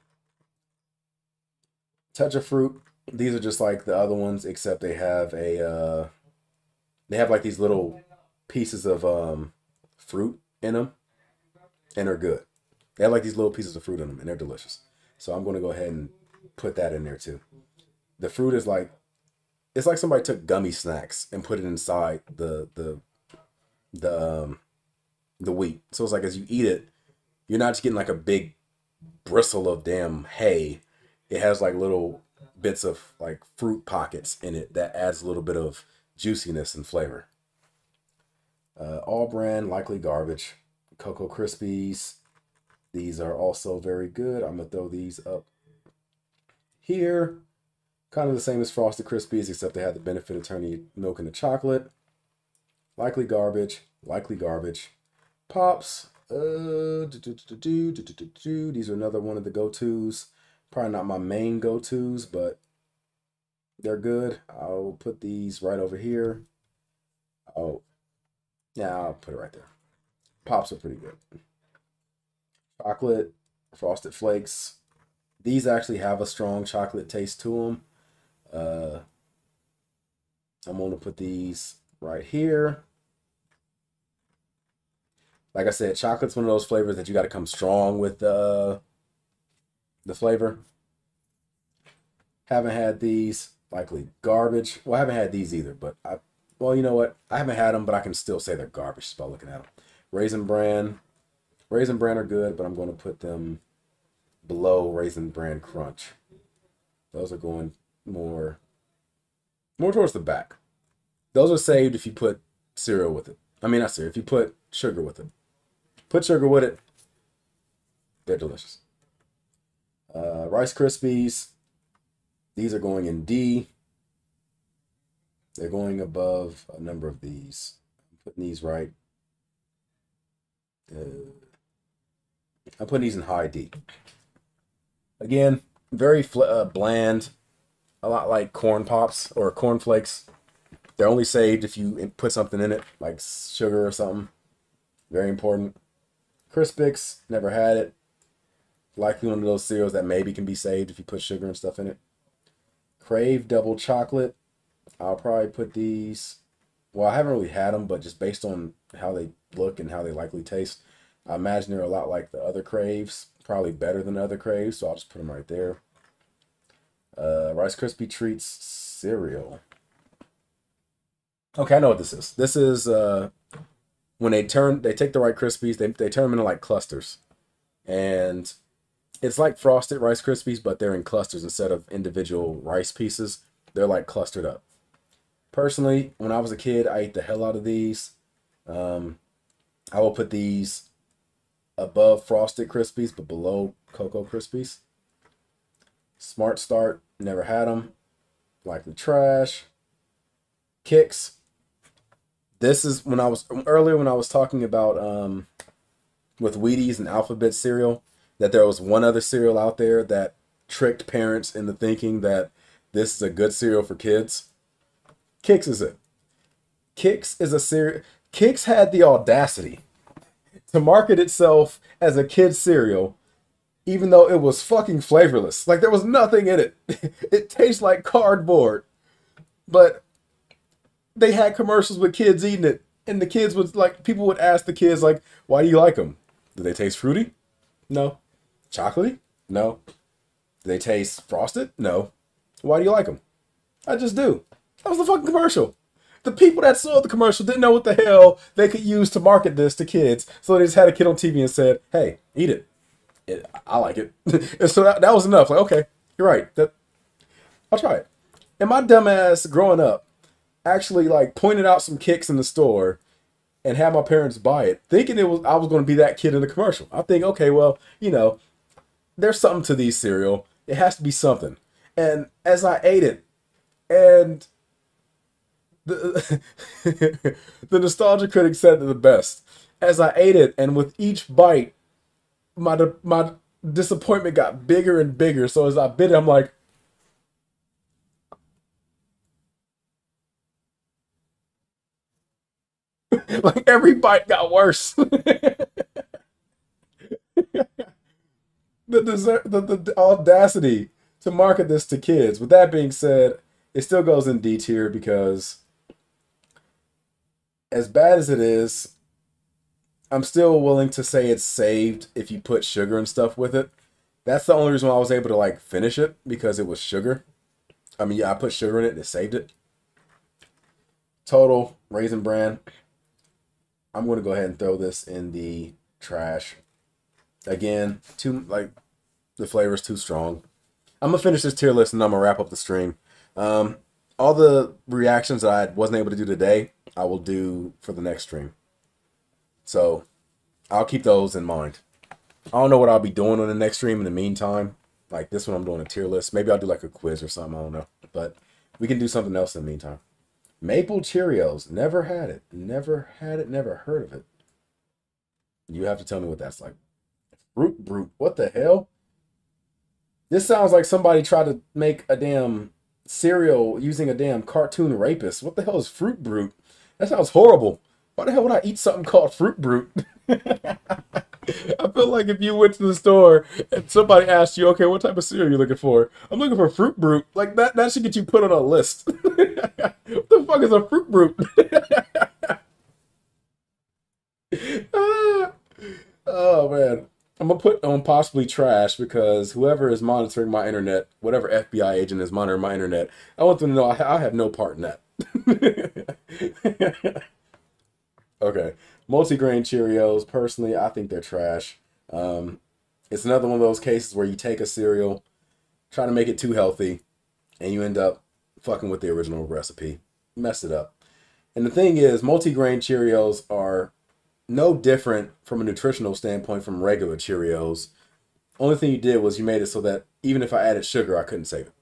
[SPEAKER 1] Touch of fruit. These are just like the other ones, except they have a uh, they have like these little pieces of um, fruit in them, and they're good. They have like these little pieces of fruit in them, and they're delicious. So I'm going to go ahead and put that in there too. The fruit is like it's like somebody took gummy snacks and put it inside the the the um, the wheat. So it's like as you eat it, you're not just getting like a big bristle of damn hay. It has like little bits of like fruit pockets in it that adds a little bit of juiciness and flavor. Uh, All-Bran, likely garbage. Cocoa Krispies. These are also very good. I'm going to throw these up here. Kind of the same as Frosted Krispies, except they have the benefit of turning milk into chocolate. Likely garbage, likely garbage. Pops, uh, these are another one of the go-tos. Probably not my main go-tos, but they're good. I'll put these right over here. Oh, yeah, I'll put it right there. Pops are pretty good. Chocolate, Frosted Flakes. These actually have a strong chocolate taste to them. Uh, I'm going to put these right here. Like I said, chocolate's one of those flavors that you got to come strong with uh, the flavor. Haven't had these. Likely garbage. Well, I haven't had these either, but I. Well, you know what? I haven't had them, but I can still say they're garbage just by looking at them. Raisin Bran. Raisin Bran are good, but I'm going to put them below Raisin Bran Crunch. Those are going more more towards the back. Those are saved if you put cereal with it. I mean, not cereal. If you put sugar with it, put sugar with it. They're delicious. Uh, Rice Krispies. These are going in D. They're going above a number of these. I'm putting these right. Uh, I'm putting these in high D. Again, very uh, bland, a lot like corn pops or corn flakes. They're only saved if you put something in it, like sugar or something. Very important. Crispix, never had it. Likely one of those cereals that maybe can be saved if you put sugar and stuff in it. Crave double chocolate. I'll probably put these. Well, I haven't really had them, but just based on how they look and how they likely taste, I imagine they're a lot like the other Craves. Probably better than other Craves, so I'll just put them right there. Uh, Rice Krispie Treats cereal. Okay, I know what this is. This is uh, when they turn, they take the Rice Krispies, they, they turn them into like clusters. And it's like frosted Rice Krispies, but they're in clusters instead of individual rice pieces. They're like clustered up. Personally, when I was a kid, I ate the hell out of these. Um, I will put these above Frosted Krispies, but below Cocoa Krispies. Smart Start, never had them. Likely trash. Kix. this is when I was earlier when I was talking about um, with Wheaties and Alphabet cereal that there was one other cereal out there that tricked parents into thinking that this is a good cereal for kids. Kix is it. Kix is a cereal. Kix had the audacity to market itself as a kid's cereal, even though it was fucking flavorless. Like there was nothing in it. <laughs> it tastes like cardboard. But they had commercials with kids eating it, and the kids would like people would ask the kids like, "Why do you like them? Do they taste fruity? No. Chocolatey? No. Do they taste frosted? No. Why do you like them? I just do. That was the fucking commercial. The people that saw the commercial didn't know what the hell they could use to market this to kids, so they just had a kid on TV and said, "Hey, eat it. it I like it." <laughs> and so that, that was enough. Like, okay, you're right. That I'll try it. And my dumbass growing up actually like pointed out some Kix in the store and had my parents buy it, thinking it was I was going to be that kid in the commercial. I think, okay, well, you know, there's something to these cereal. It has to be something. And as I ate it, and the <laughs> the nostalgia critic said the best. As I ate it, and with each bite, my my disappointment got bigger and bigger. So as I bit it, I'm like, <laughs> like every bite got worse. <laughs> the desert, the, the audacity to market this to kids. With that being said, it still goes in D tier because as bad as it is, I'm still willing to say it's saved if you put sugar and stuff with it. That's the only reason why I was able to like finish it because it was sugar. I mean, yeah, I put sugar in it and it saved it. Total raisin bran. I'm going to go ahead and throw this in the trash. Again, too like the flavor's too strong. I'm gonna finish this tier list and I'm gonna wrap up the stream. Um, all the reactions that I wasn't able to do today, I will do for the next stream. So I'll keep those in mind. I don't know what I'll be doing on the next stream in the meantime. Like this one, I'm doing a tier list. Maybe I'll do like a quiz or something. I don't know. But we can do something else in the meantime. Maple Cheerios. Never had it. Never had it. Never heard of it. You have to tell me what that's like. Fruit Brute. What the hell? This sounds like somebody tried to make a damn cereal using a damn cartoon rapist. What the hell is Fruit Brute? That sounds horrible. Why the hell would I eat something called Fruit Brute? <laughs> I feel like if you went to the store and somebody asked you, okay, what type of cereal are you looking for? I'm looking for Fruit Brute. Like that, that should get you put on a list. <laughs> what the fuck is a Fruit Brute? <laughs> Ah, oh man. I'm gonna put on possibly trash because whoever is monitoring my internet, whatever FBI agent is monitoring my internet, I want them to know I, I have no part in that. <laughs> okay, multigrain Cheerios. Personally, I think they're trash. Um, it's another one of those cases where you take a cereal, try to make it too healthy, and you end up fucking with the original recipe, mess it up. And the thing is, multigrain Cheerios are no different from a nutritional standpoint from regular Cheerios. Only thing you did was you made it so that even if I added sugar, I couldn't save it.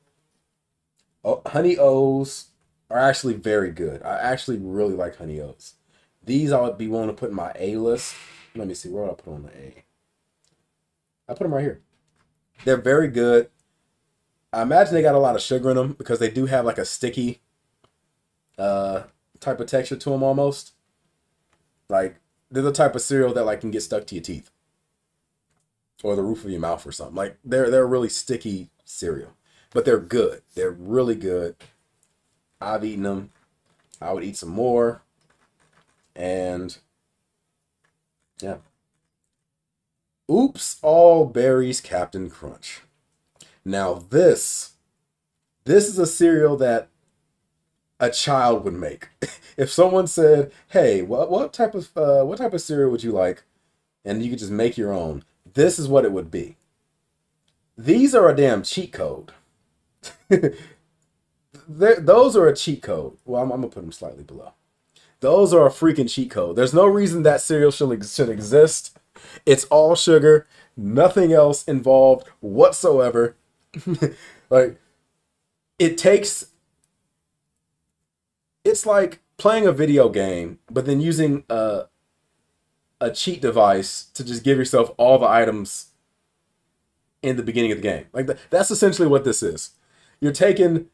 [SPEAKER 1] Oh, honey O's are actually very good. I actually really like honey O's. These I would be willing to put in my A list. Let me see, where would I put on the A? I put them right here. They're very good. I imagine they got a lot of sugar in them because they do have like a sticky uh, type of texture to them almost. Like they're the type of cereal that like can get stuck to your teeth or the roof of your mouth or something. Like they're they're really sticky cereal, but they're good. They're really good. I've eaten them. I would eat some more, and yeah. Oops, all berries, Captain Crunch. Now this, this is a cereal that a child would make. <laughs> if someone said, "Hey, what what type of uh, what type of cereal would you like?" and you could just make your own, this is what it would be. These are a damn cheat code. <laughs> those are a cheat code. Well, I'm, I'm, gonna put them slightly below. Those are a freaking cheat code. There's no reason that cereal should should exist. It's all sugar, nothing else involved whatsoever. <laughs> like it takes it's like playing a video game, but then using a a cheat device to just give yourself all the items in the beginning of the game. Like the, that's essentially what this is. You're taking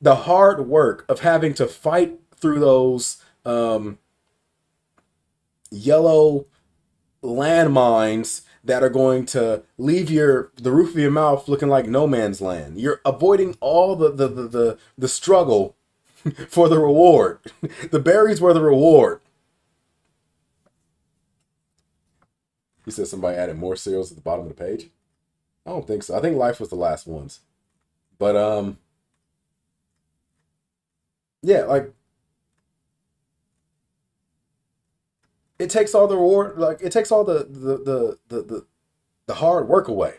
[SPEAKER 1] the hard work of having to fight through those um, yellow landmines that are going to leave your the roof of your mouth looking like no man's land. You're avoiding all the the the the, the struggle <laughs> for the reward. <laughs> the berries were the reward. You said somebody added more cereals at the bottom of the page. I don't think so. I think life was the last ones. But um yeah, like it takes all the reward like it takes all the the the the, the, the hard work away.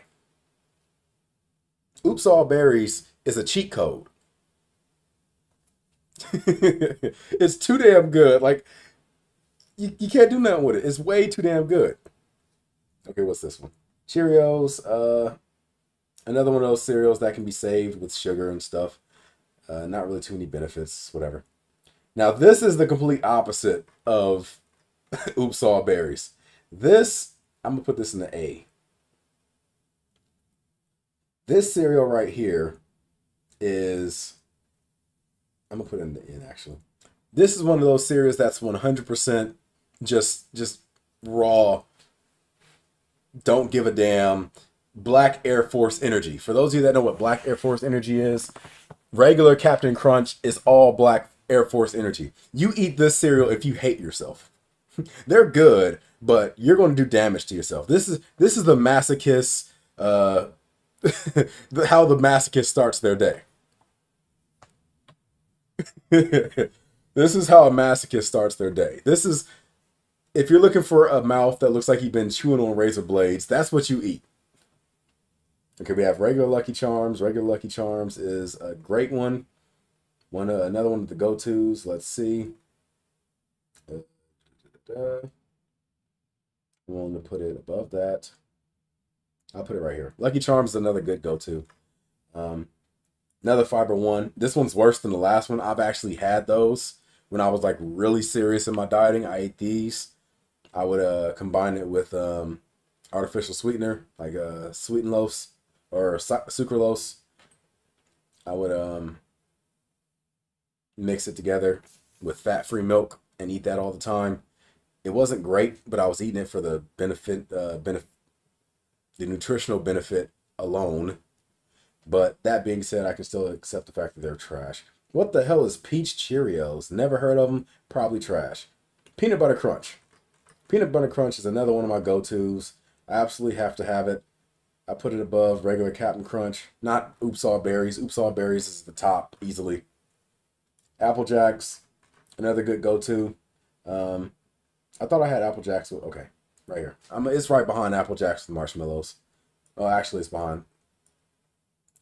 [SPEAKER 1] Oops all berries is a cheat code. <laughs> it's too damn good. Like you, you can't do nothing with it. It's way too damn good. Okay, what's this one? Cheerios. Uh, another one of those cereals that can be saved with sugar and stuff. Uh, not really too many benefits, whatever. Now, this is the complete opposite of <laughs> Oops All Berries. This, I'm to put this in the A. This cereal right here is, I'm to put it in the N actually. This is one of those cereals that's 100% just, just raw don't give a damn. Black Air Force Energy. For those of you that know what Black Air Force Energy is, regular Captain Crunch is all Black Air Force Energy. You eat this cereal if you hate yourself. <laughs> They're good, but you're going to do damage to yourself. This is this is the masochist uh <laughs> how the masochist starts their day. <laughs> this is how a masochist starts their day. This is if you're looking for a mouth that looks like you've been chewing on razor blades, that's what you eat. Okay, we have regular Lucky Charms. Regular Lucky Charms is a great one. One, uh, another one of the go-tos. Let's see. Uh, want to put it above that. I'll put it right here. Lucky Charms is another good go-to. Um, another Fiber One. This one's worse than the last one. I've actually had those when I was like really serious in my dieting. I ate these. I would uh, combine it with um, artificial sweetener like uh, Sweetenlos or sucralose. I would um, mix it together with fat-free milk and eat that all the time. It wasn't great, but I was eating it for the benefit, uh, benefit, the nutritional benefit alone. But that being said, I can still accept the fact that they're trash. What the hell is Peach Cheerios? Never heard of them. Probably trash. Peanut Butter Crunch. Peanut Butter Crunch is another one of my go-tos. I absolutely have to have it. I put it above regular Captain Crunch. Not Oops All Berries. Oops All Berries is the top easily. Apple Jacks, another good go-to. Um, I thought I had Apple Jacks. Okay, right here. I'm, it's right behind Apple Jacks with marshmallows. Oh, actually, it's behind.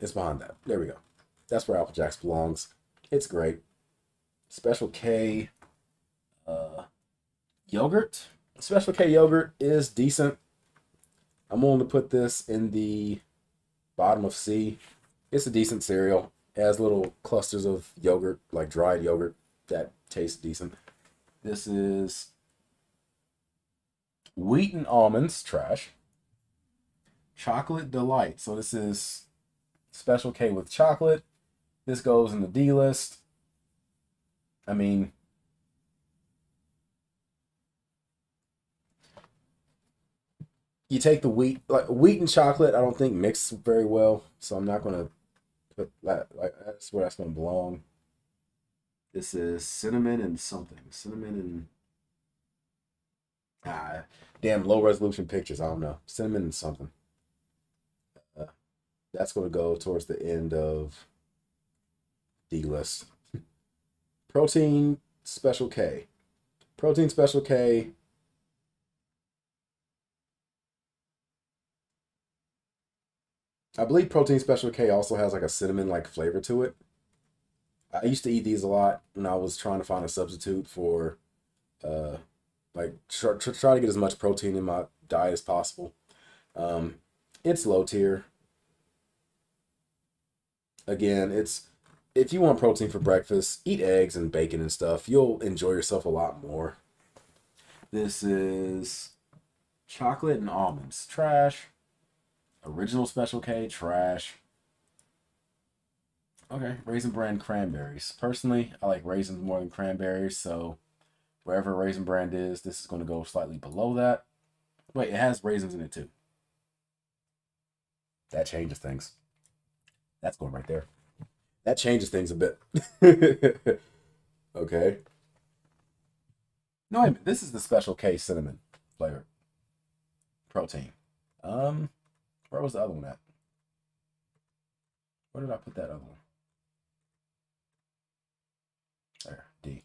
[SPEAKER 1] It's behind that. There we go. That's where Apple Jacks belongs. It's great. Special K uh, yogurt. Special K yogurt is decent. I'm willing to put this in the bottom of C. It's a decent cereal. It has little clusters of yogurt, like dried yogurt, that tastes decent. This is wheat and almonds, trash. Chocolate Delight. So this is Special K with chocolate. This goes in the D list. I mean, you take the wheat like wheat and chocolate i don't think mix very well so i'm not going to put that like that's where that's going to belong this is cinnamon and something cinnamon and ah damn low resolution pictures i don't know cinnamon and something that's going to go towards the end of d list protein special k protein special k I believe Protein Special K also has like a cinnamon like flavor to it. I used to eat these a lot when I was trying to find a substitute for, uh, like try, try to get as much protein in my diet as possible. Um, it's low tier. Again, it's if you want protein for breakfast, eat eggs and bacon and stuff. You'll enjoy yourself a lot more. This is chocolate and almonds. Trash. Original Special K. Trash. Okay, Raisin Bran cranberries. Personally, I like raisins more than cranberries, so wherever Raisin Bran is, this is going to go slightly below that. Wait, it has raisins in it too. That changes things. That's going right there. That changes things a bit. <laughs> okay. No. This is the Special K cinnamon flavor. Protein. Um, where was the other one at? Where did I put that other one? There, D.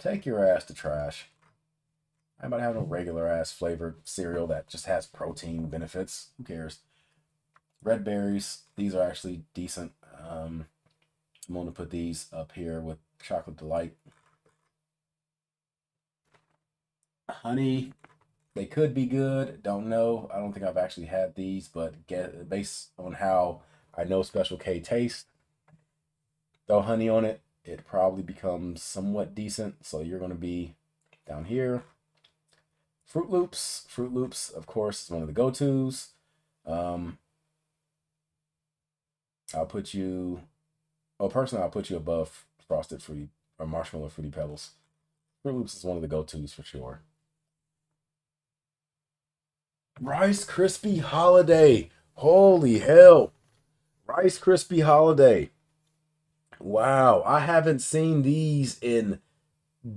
[SPEAKER 1] Take your ass to trash. Anybody have a regular ass flavored cereal that just has protein benefits? Who cares? Red berries. These are actually decent. Um, I'm going to put these up here with chocolate delight. Honey. They could be good. Don't know. I don't think I've actually had these, but get based on how I know Special K taste, throw honey on it, it probably becomes somewhat decent. So you're going to be down here. Froot Loops. Froot Loops, of course, is one of the go-tos. Um, I'll put you, well, personally, I'll put you above Frosted Fruity or Marshmallow Fruity Pebbles. Froot Loops is one of the go-tos for sure. Rice Krispie Holiday. Holy hell. Rice Krispie Holiday. Wow, I haven't seen these in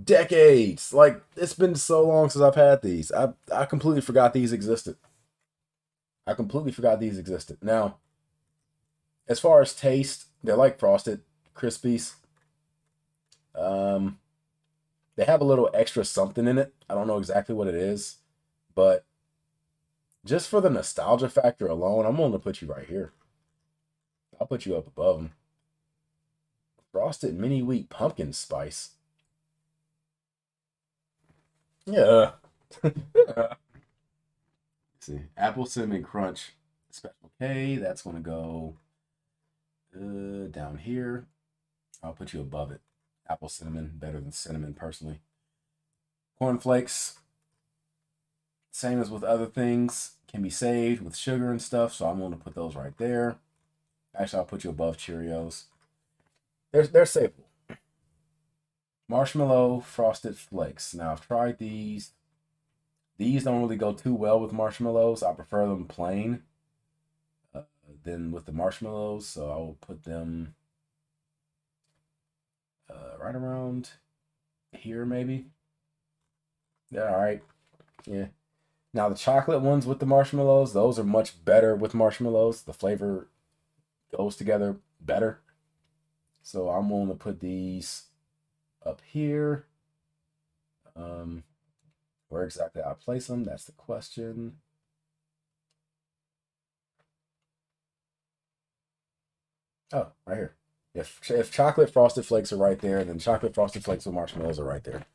[SPEAKER 1] decades. Like it's been so long since I've had these. I I completely forgot these existed. I completely forgot these existed. Now, as far as taste, they're like frosted Krispies. Um they have a little extra something in it. I don't know exactly what it is, but just for the nostalgia factor alone, I'm to put you right here. I'll put you up above them. Frosted mini wheat pumpkin spice. Yeah. <laughs> see, apple cinnamon crunch special K. That's gonna go uh, down here. I'll put you above it. Apple cinnamon better than cinnamon personally. Cornflakes. Same as with other things, can be saved with sugar and stuff. So I'm going to put those right there. Actually, I'll put you above Cheerios. They're, they're savable. Marshmallow Frosted Flakes. Now, I've tried these. These don't really go too well with marshmallows. I prefer them plain than with the marshmallows. So I will put them uh, right around here, maybe. Yeah, all right. Yeah. Now, the chocolate ones with the marshmallows, those are much better with marshmallows. The flavor goes together better. So I'm going to put these up here. Um, where exactly I place them, that's the question. Oh, right here. If, if chocolate frosted flakes are right there, then chocolate frosted flakes with marshmallows are right there.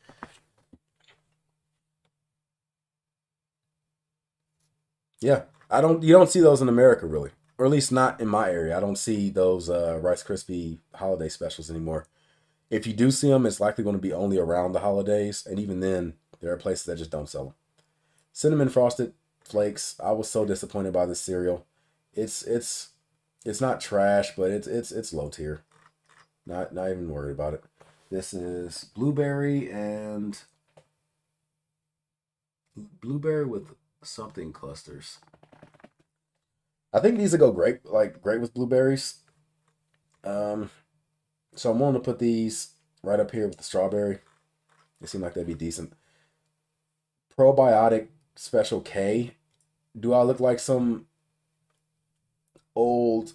[SPEAKER 1] Yeah, I don't. You don't see those in America really, or at least not in my area. I don't see those uh, Rice Krispie holiday specials anymore. If you do see them, it's likely going to be only around the holidays, and even then, there are places that just don't sell them. Cinnamon frosted flakes. I was so disappointed by this cereal. It's it's it's not trash, but it's it's it's low tier. Not not even worried about it. This is blueberry and blueberry with something clusters. I think these would go great, like great with blueberries. Um, so I'm willing to put these right up here with the strawberry. They seem like they'd be decent. Probiotic Special K. Do I look like some old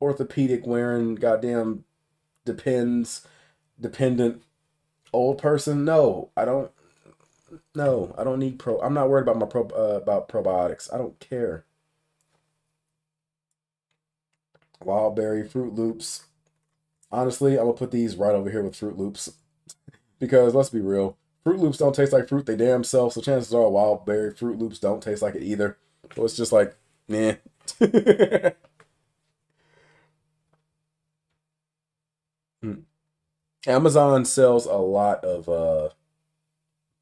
[SPEAKER 1] orthopedic wearing goddamn depends dependent old person? No, I don't no, I don't need pro. I'm not worried about my pro uh, about probiotics. I don't care. Wild berry Froot Loops. Honestly, I'm gonna put these right over here with Froot Loops because let's be real, Froot Loops don't taste like fruit. They damn self. So chances are, wild berry Froot Loops don't taste like it either. So it's just like, nah. <laughs> Amazon sells a lot of uh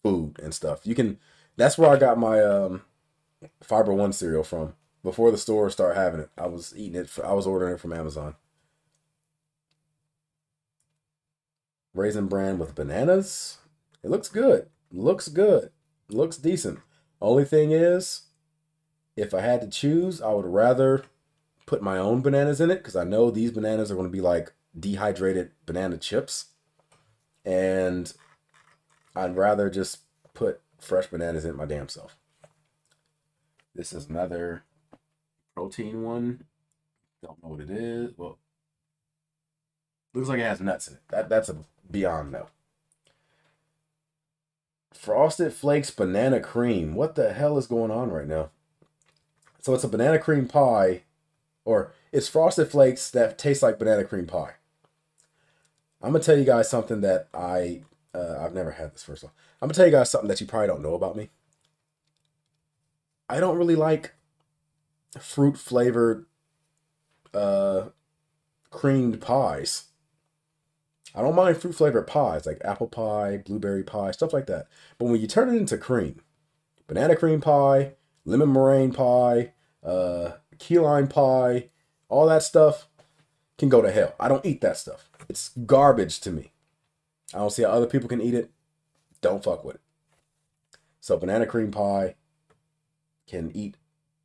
[SPEAKER 1] food and stuff. You can that's where I got my um Fiber One cereal from. Before the store start having it, I was eating it. I was ordering it from Amazon. Raisin bran with bananas. It looks good. Looks good. Looks decent. Only thing is, if I had to choose, I would rather put my own bananas in it because I know these bananas are going to be like dehydrated banana chips. And I'd rather just put fresh bananas in my damn self. This is another protein one. Don't know what it is. Well, looks like it has nuts in it. That that's a beyond no. Frosted Flakes banana cream. What the hell is going on right now? So it's a banana cream pie, or it's Frosted Flakes that taste like banana cream pie. I'm gonna tell you guys something that I uh, I've never had this first of all. I'm gonna tell you guys something that you probably don't know about me. I don't really like fruit flavored uh creamed pies. I don't mind fruit flavored pies like apple pie, blueberry pie, stuff like that. But when you turn it into cream, banana cream pie, lemon meringue pie, uh, key lime pie, all that stuff can go to hell. I don't eat that stuff. It's garbage to me. I don't see how other people can eat it. Don't fuck with it. So banana cream pie can eat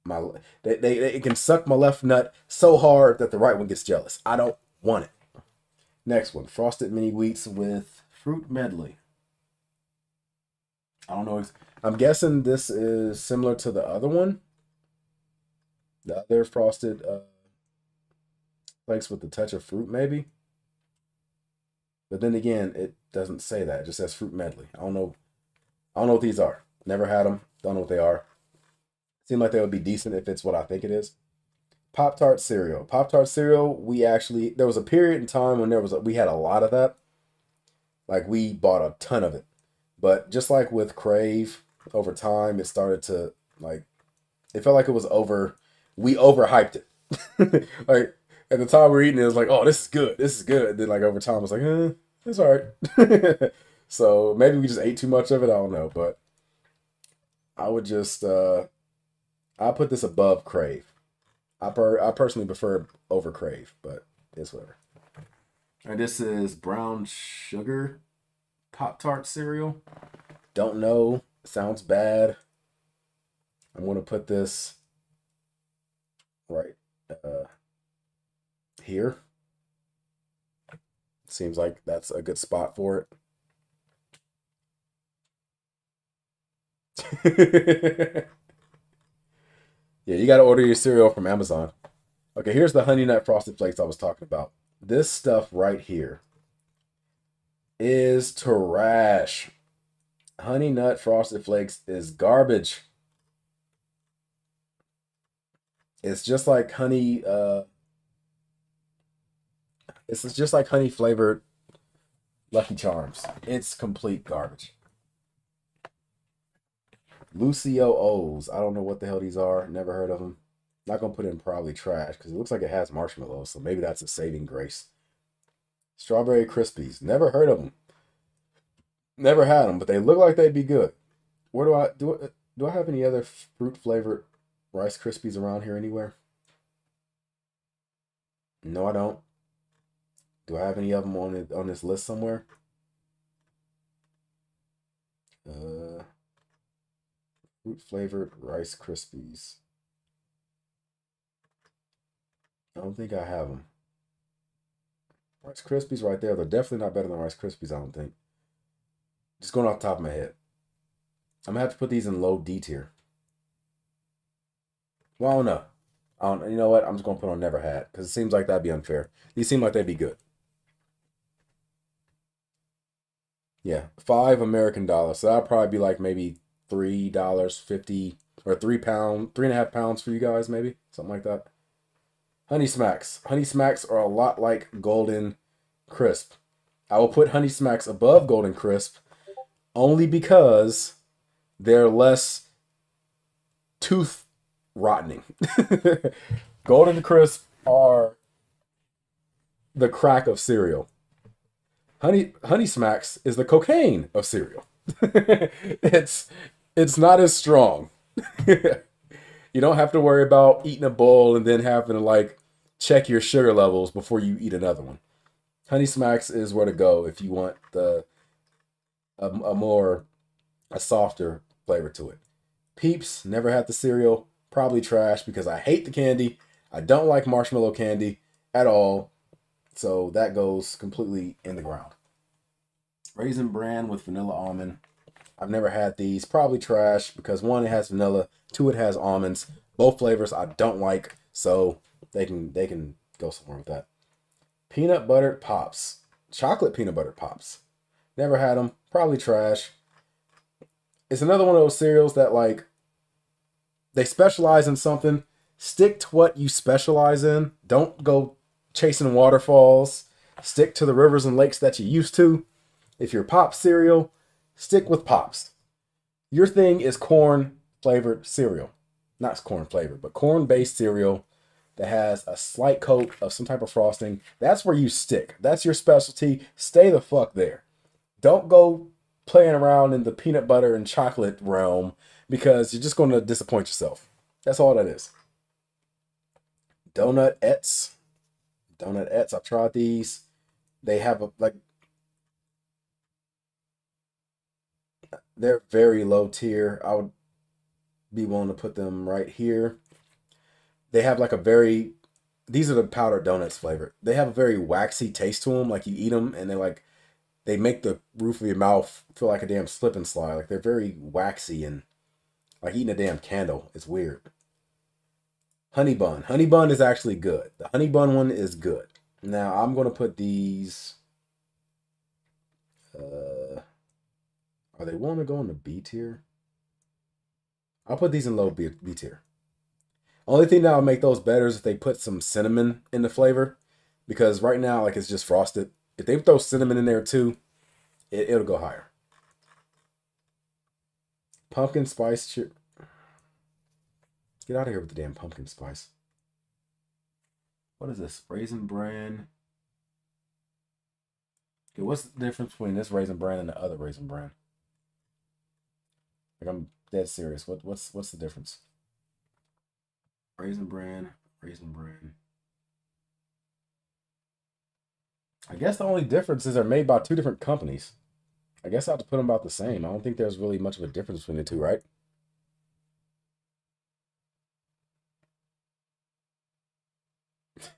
[SPEAKER 1] my they, they, they it can suck my left nut so hard that the right one gets jealous. I don't want it. Next one, frosted mini wheats with fruit medley. I don't know. I'm guessing this is similar to the other one. The other frosted uh, flakes with the touch of fruit, maybe. But then again, it doesn't say that. It just says fruit medley. I don't know. I don't know what these are. Never had them. Don't know what they are. Seem like they would be decent if it's what I think it is. Pop Tart cereal. Pop Tart cereal. We actually there was a period in time when there was a, we had a lot of that. Like we bought a ton of it, but just like with Krave, over time it started to like it felt like it was over. We overhyped it. <laughs> like at the time we're eating it, it was like, oh, this is good, this is good. And then like over time, it was like, eh, it's all right. <laughs> so maybe we just ate too much of it. I don't know, but I would just uh I put this above Krave. I per I personally prefer over Krave, but it's whatever. And this is brown sugar Pop Tart cereal. Don't know. Sounds bad. I'm gonna put this right uh, here. Seems like that's a good spot for it. <laughs> Yeah, you got to order your cereal from Amazon. Okay, here's the Honey Nut Frosted Flakes I was talking about. This stuff right here is trash. Honey Nut Frosted Flakes is garbage. It's just like honey, uh, it's just like honey flavored Lucky Charms. It's complete garbage. Lucio O's. I don't know what the hell these are. Never heard of them. Not gonna put in probably trash because it looks like it has marshmallows, so maybe that's a saving grace. Strawberry Krispies. Never heard of them. Never had them, but they look like they'd be good. Where do I do? Do I have any other fruit flavored Rice Krispies around here anywhere? No, I don't. Do I have any of them on it, on this list somewhere? Uh, Fruit flavored Rice Krispies. I don't think I have them. Rice Krispies right there. They're definitely not better than Rice Krispies, I don't think. Just going off the top of my head. I'm to have to put these in low D tier. Well, I don't know. I don't, you know what? I'm just to put on never had because it seems like that'd be unfair. These seem like they'd be good. Yeah, five American dollars. So that'd probably be like maybe three dollars fifty or three pound, three and a half pounds for you guys, maybe something like that. Honey Smacks. Honey Smacks are a lot like Golden Crisp. I will put Honey Smacks above Golden Crisp only because they're less tooth rotting. <laughs> Golden Crisp are the crack of cereal. Honey Honey Smacks is the cocaine of cereal. <laughs> it's it's not as strong. <laughs> you don't have to worry about eating a bowl and then having to like check your sugar levels before you eat another one. Honey Smacks is where to go if you want the a, a more a softer flavor to it. Peeps never had the cereal, probably trash because I hate the candy. I don't like marshmallow candy at all. So that goes completely in the ground. Raisin bran with vanilla almond. I've never had these. Probably trash because one, it has vanilla. Two, it has almonds. Both flavors I don't like. So they can they can go somewhere with that. Peanut butter pops. Chocolate peanut butter pops. Never had them. Probably trash. It's another one of those cereals that like they specialize in something. Stick to what you specialize in. Don't go chasing waterfalls. Stick to the rivers and lakes that you used to. If you're pop cereal, stick with pops. Your thing is corn flavored cereal. Not corn flavored, but corn based cereal that has a slight coat of some type of frosting. That's where you stick. That's your specialty. Stay the fuck there. Don't go playing around in the peanut butter and chocolate realm because you're just going to disappoint yourself. That's all that is. Donettes. Donut Ets. I've tried these. They have a like they're very low tier. I would be willing to put them right here. They have like a very these are the powdered donuts flavor. They have a very waxy taste to them. Like you eat them and they're like they make the roof of your mouth feel like a damn slip and slide. Like they're very waxy and like eating a damn candle. It's weird. Honey bun. Honey bun is actually good. The honey bun one is good. Now I'm gonna put these. Uh, are they willing to go in the B tier? I'll put these in low B, B tier. Only thing that'll make those better is if they put some cinnamon in the flavor. Because right now, like it's just frosted. If they throw cinnamon in there too, it, it'll go higher. Pumpkin spice chip. Get out of here with the damn pumpkin spice. What is this? Raisin bran. Okay, what's the difference between this raisin bran and the other raisin bran? Like I'm dead serious. What what's what's the difference? Raisin bran, raisin bran. I guess the only difference is they're made by two different companies. I guess I have to put them about the same. I don't think there's really much of a difference between the two, right?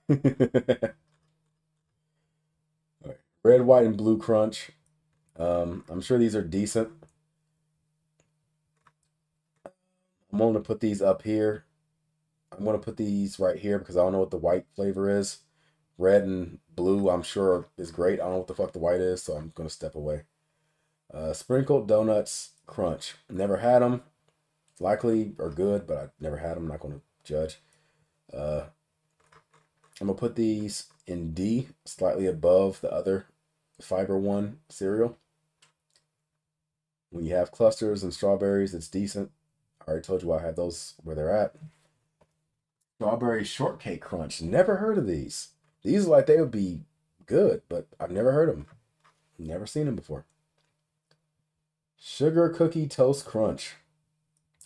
[SPEAKER 1] <laughs> Red, white, and blue crunch. Um, I'm sure these are decent. I'm going to put these up here. I'm going to put these right here because I don't know what the white flavor is. Red and blue, I'm sure is great. I don't know what the fuck the white is, so I'm going to step away. Uh, sprinkled donuts crunch. Never had them. Likely are good, but I never had them. I'm not going to judge. Uh, I'm going to put these in D, slightly above the other fiber one cereal. When you have clusters and strawberries, it's decent. I already told you I had those where they're at. Strawberry shortcake crunch. Never heard of these. These like they would be good, but I've never heard them. Never seen them before. Sugar cookie toast crunch.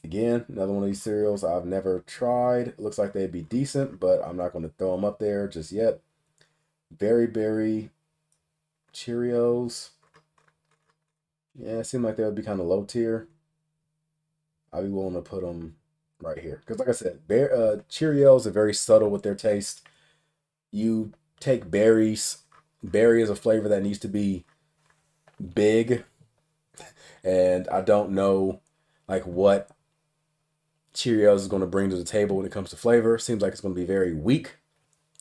[SPEAKER 1] Again, another one of these cereals I've never tried. Looks like they'd be decent, but I'm not going to throw them up there just yet. Berry berry Cheerios. Yeah, it seemed like they would be kind of low tier. I'd be willing to put them right here. Because like I said, bear, uh, Cheerios are very subtle with their taste. You take berries. Berry is a flavor that needs to be big. And I don't know like what Cheerios is going to bring to the table when it comes to flavor. Seems like it's going to be very weak.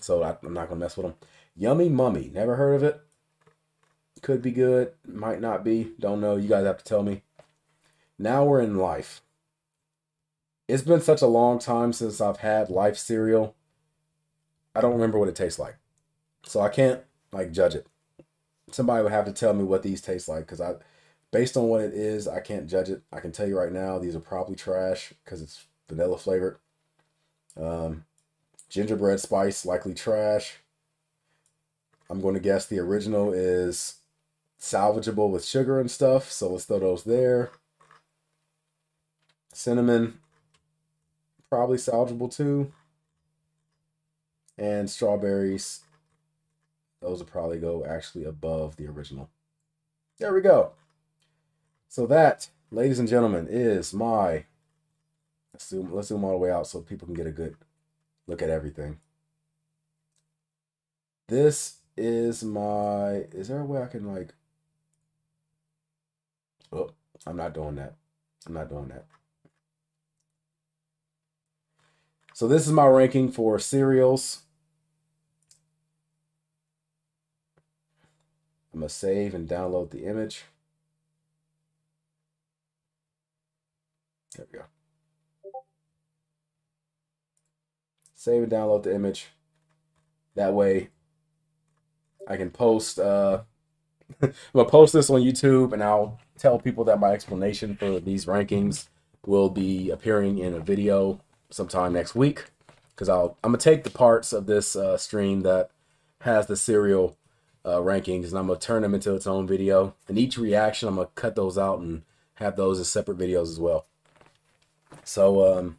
[SPEAKER 1] So I, I'm not going to mess with them. Yummy Mummy. Never heard of it. Could be good. Might not be. Don't know. You guys have to tell me. Now we're in life it's been such a long time since I've had life cereal. I don't remember what it tastes like. So I can't like judge it. Somebody would have to tell me what these taste like because I based on what it is, I can't judge it. I can tell you right now, these are probably trash because it's vanilla flavored. Um, gingerbread spice, likely trash. I'm going to guess the original is salvageable with sugar and stuff. So let's throw those there. Cinnamon, probably salvageable too. And strawberries, those will probably go actually above the original. There we go. So that, ladies and gentlemen, is my let's zoom let's zoom all the way out so people can get a good look at everything. This is my is there a way I can like Oh, I'm not doing that. I'm not doing that. So this is my ranking for cereals. I'm going to save and download the image. There we go. Save and download the image. That way I can post uh <laughs> I'm gonna post this on YouTube and I'll tell people that my explanation for these rankings will be appearing in a video sometime next week because I'll I'm gonna take the parts of this uh, stream that has the cereal uh, rankings and I'm gonna turn them into its own video and each reaction I'm gonna cut those out and have those as separate videos as well so um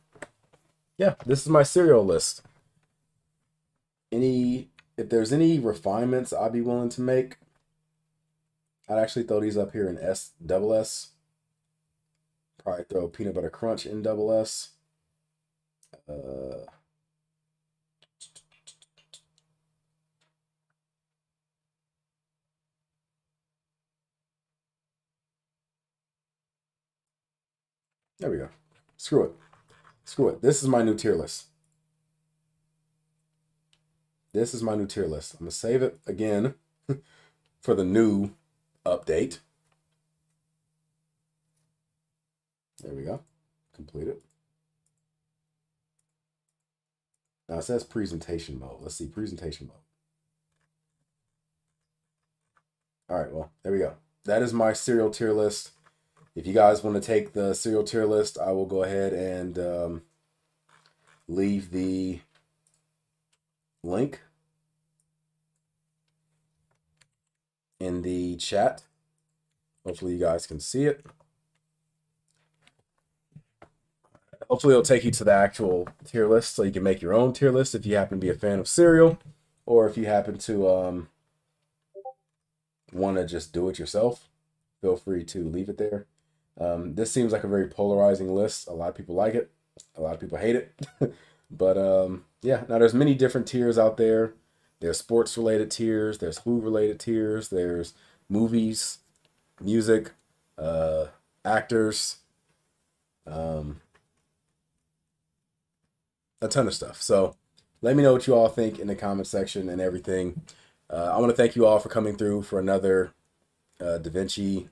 [SPEAKER 1] yeah this is my cereal list any if there's any refinements I'd be willing to make I'd actually throw these up here in S double S. Probably throw peanut butter crunch in double S. Uh, there we go. Screw it. Screw it. This is my new tier list. This is my new tier list. I'm going to save it again <laughs> for the new update. There we go. Complete it. Now it says presentation mode. Let's see presentation mode. All right, well, there we go. That is my cereal tier list. If you guys want to take the cereal tier list, I will go ahead and um, leave the link in the chat. Hopefully you guys can see it. Hopefully it'll take you to the actual tier list so you can make your own tier list if you happen to be a fan of cereal or if you happen to um, want to just do it yourself. Feel free to leave it there. Um, this seems like a very polarizing list. A lot of people like it. A lot of people hate it. <laughs> but um, yeah, now there's many different tiers out there. There's sports related tiers, there's food related tiers, there's movies, music, uh, actors, um, a ton of stuff. So let me know what you all think in the comment section and everything. Uh, I want to thank you all for coming through for another uh, Da Vinci,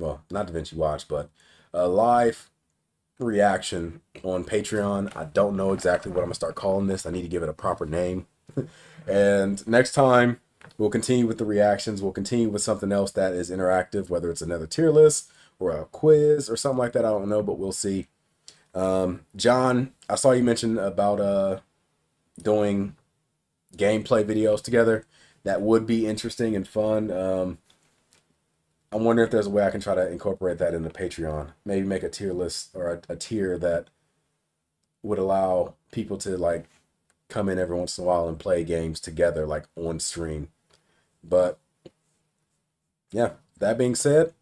[SPEAKER 1] well, not Da Vinci Watch, but a live reaction on Patreon. I don't know exactly what I'm gonna start calling this. I need to give it a proper name. <laughs> and next time we'll continue with the reactions. We'll continue with something else that is interactive, whether it's another tier list or a quiz or something like that. I don't know, but we'll see. Um, John, I saw you mention about uh doing gameplay videos together. That would be interesting and fun. Um, I'm wondering if there's a way I can try to incorporate that into Patreon. Maybe make a tier list or a, a tier that would allow people to like come in every once in a while and play games together, like on stream. But yeah, that being said,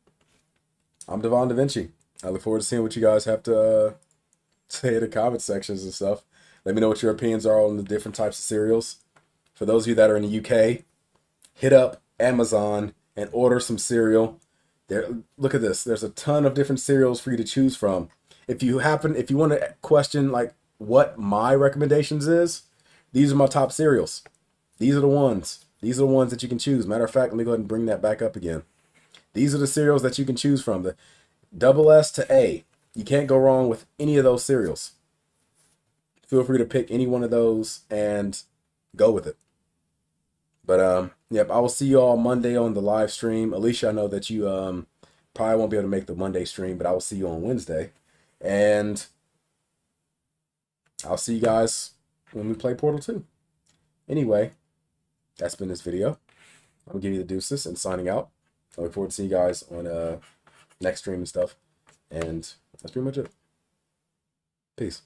[SPEAKER 1] I'm Devon DaVinci. I look forward to seeing what you guys have to uh, <laughs> say in the comment sections and stuff. Let me know what your opinions are on the different types of cereals. For those of you that are in the UK, hit up Amazon and order some cereal. There, look at this. There's a ton of different cereals for you to choose from. If you happen, if you want to question like what my recommendations is, these are my top cereals. These are the ones. These are the ones that you can choose. Matter of fact, let me go ahead and bring that back up again. These are the cereals that you can choose from. The double S to A. You can't go wrong with any of those cereals. Feel free to pick any one of those and go with it. But um, yep, I will see you all Monday on the live stream. Alicia, I know that you um probably won't be able to make the Monday stream, but I will see you on Wednesday. And I'll see you guys when we play Portal 2. Anyway, that's been this video. I'm giving you the deuces and signing out. I look forward to seeing you guys on uh next stream and stuff. And that's pretty much it. Peace.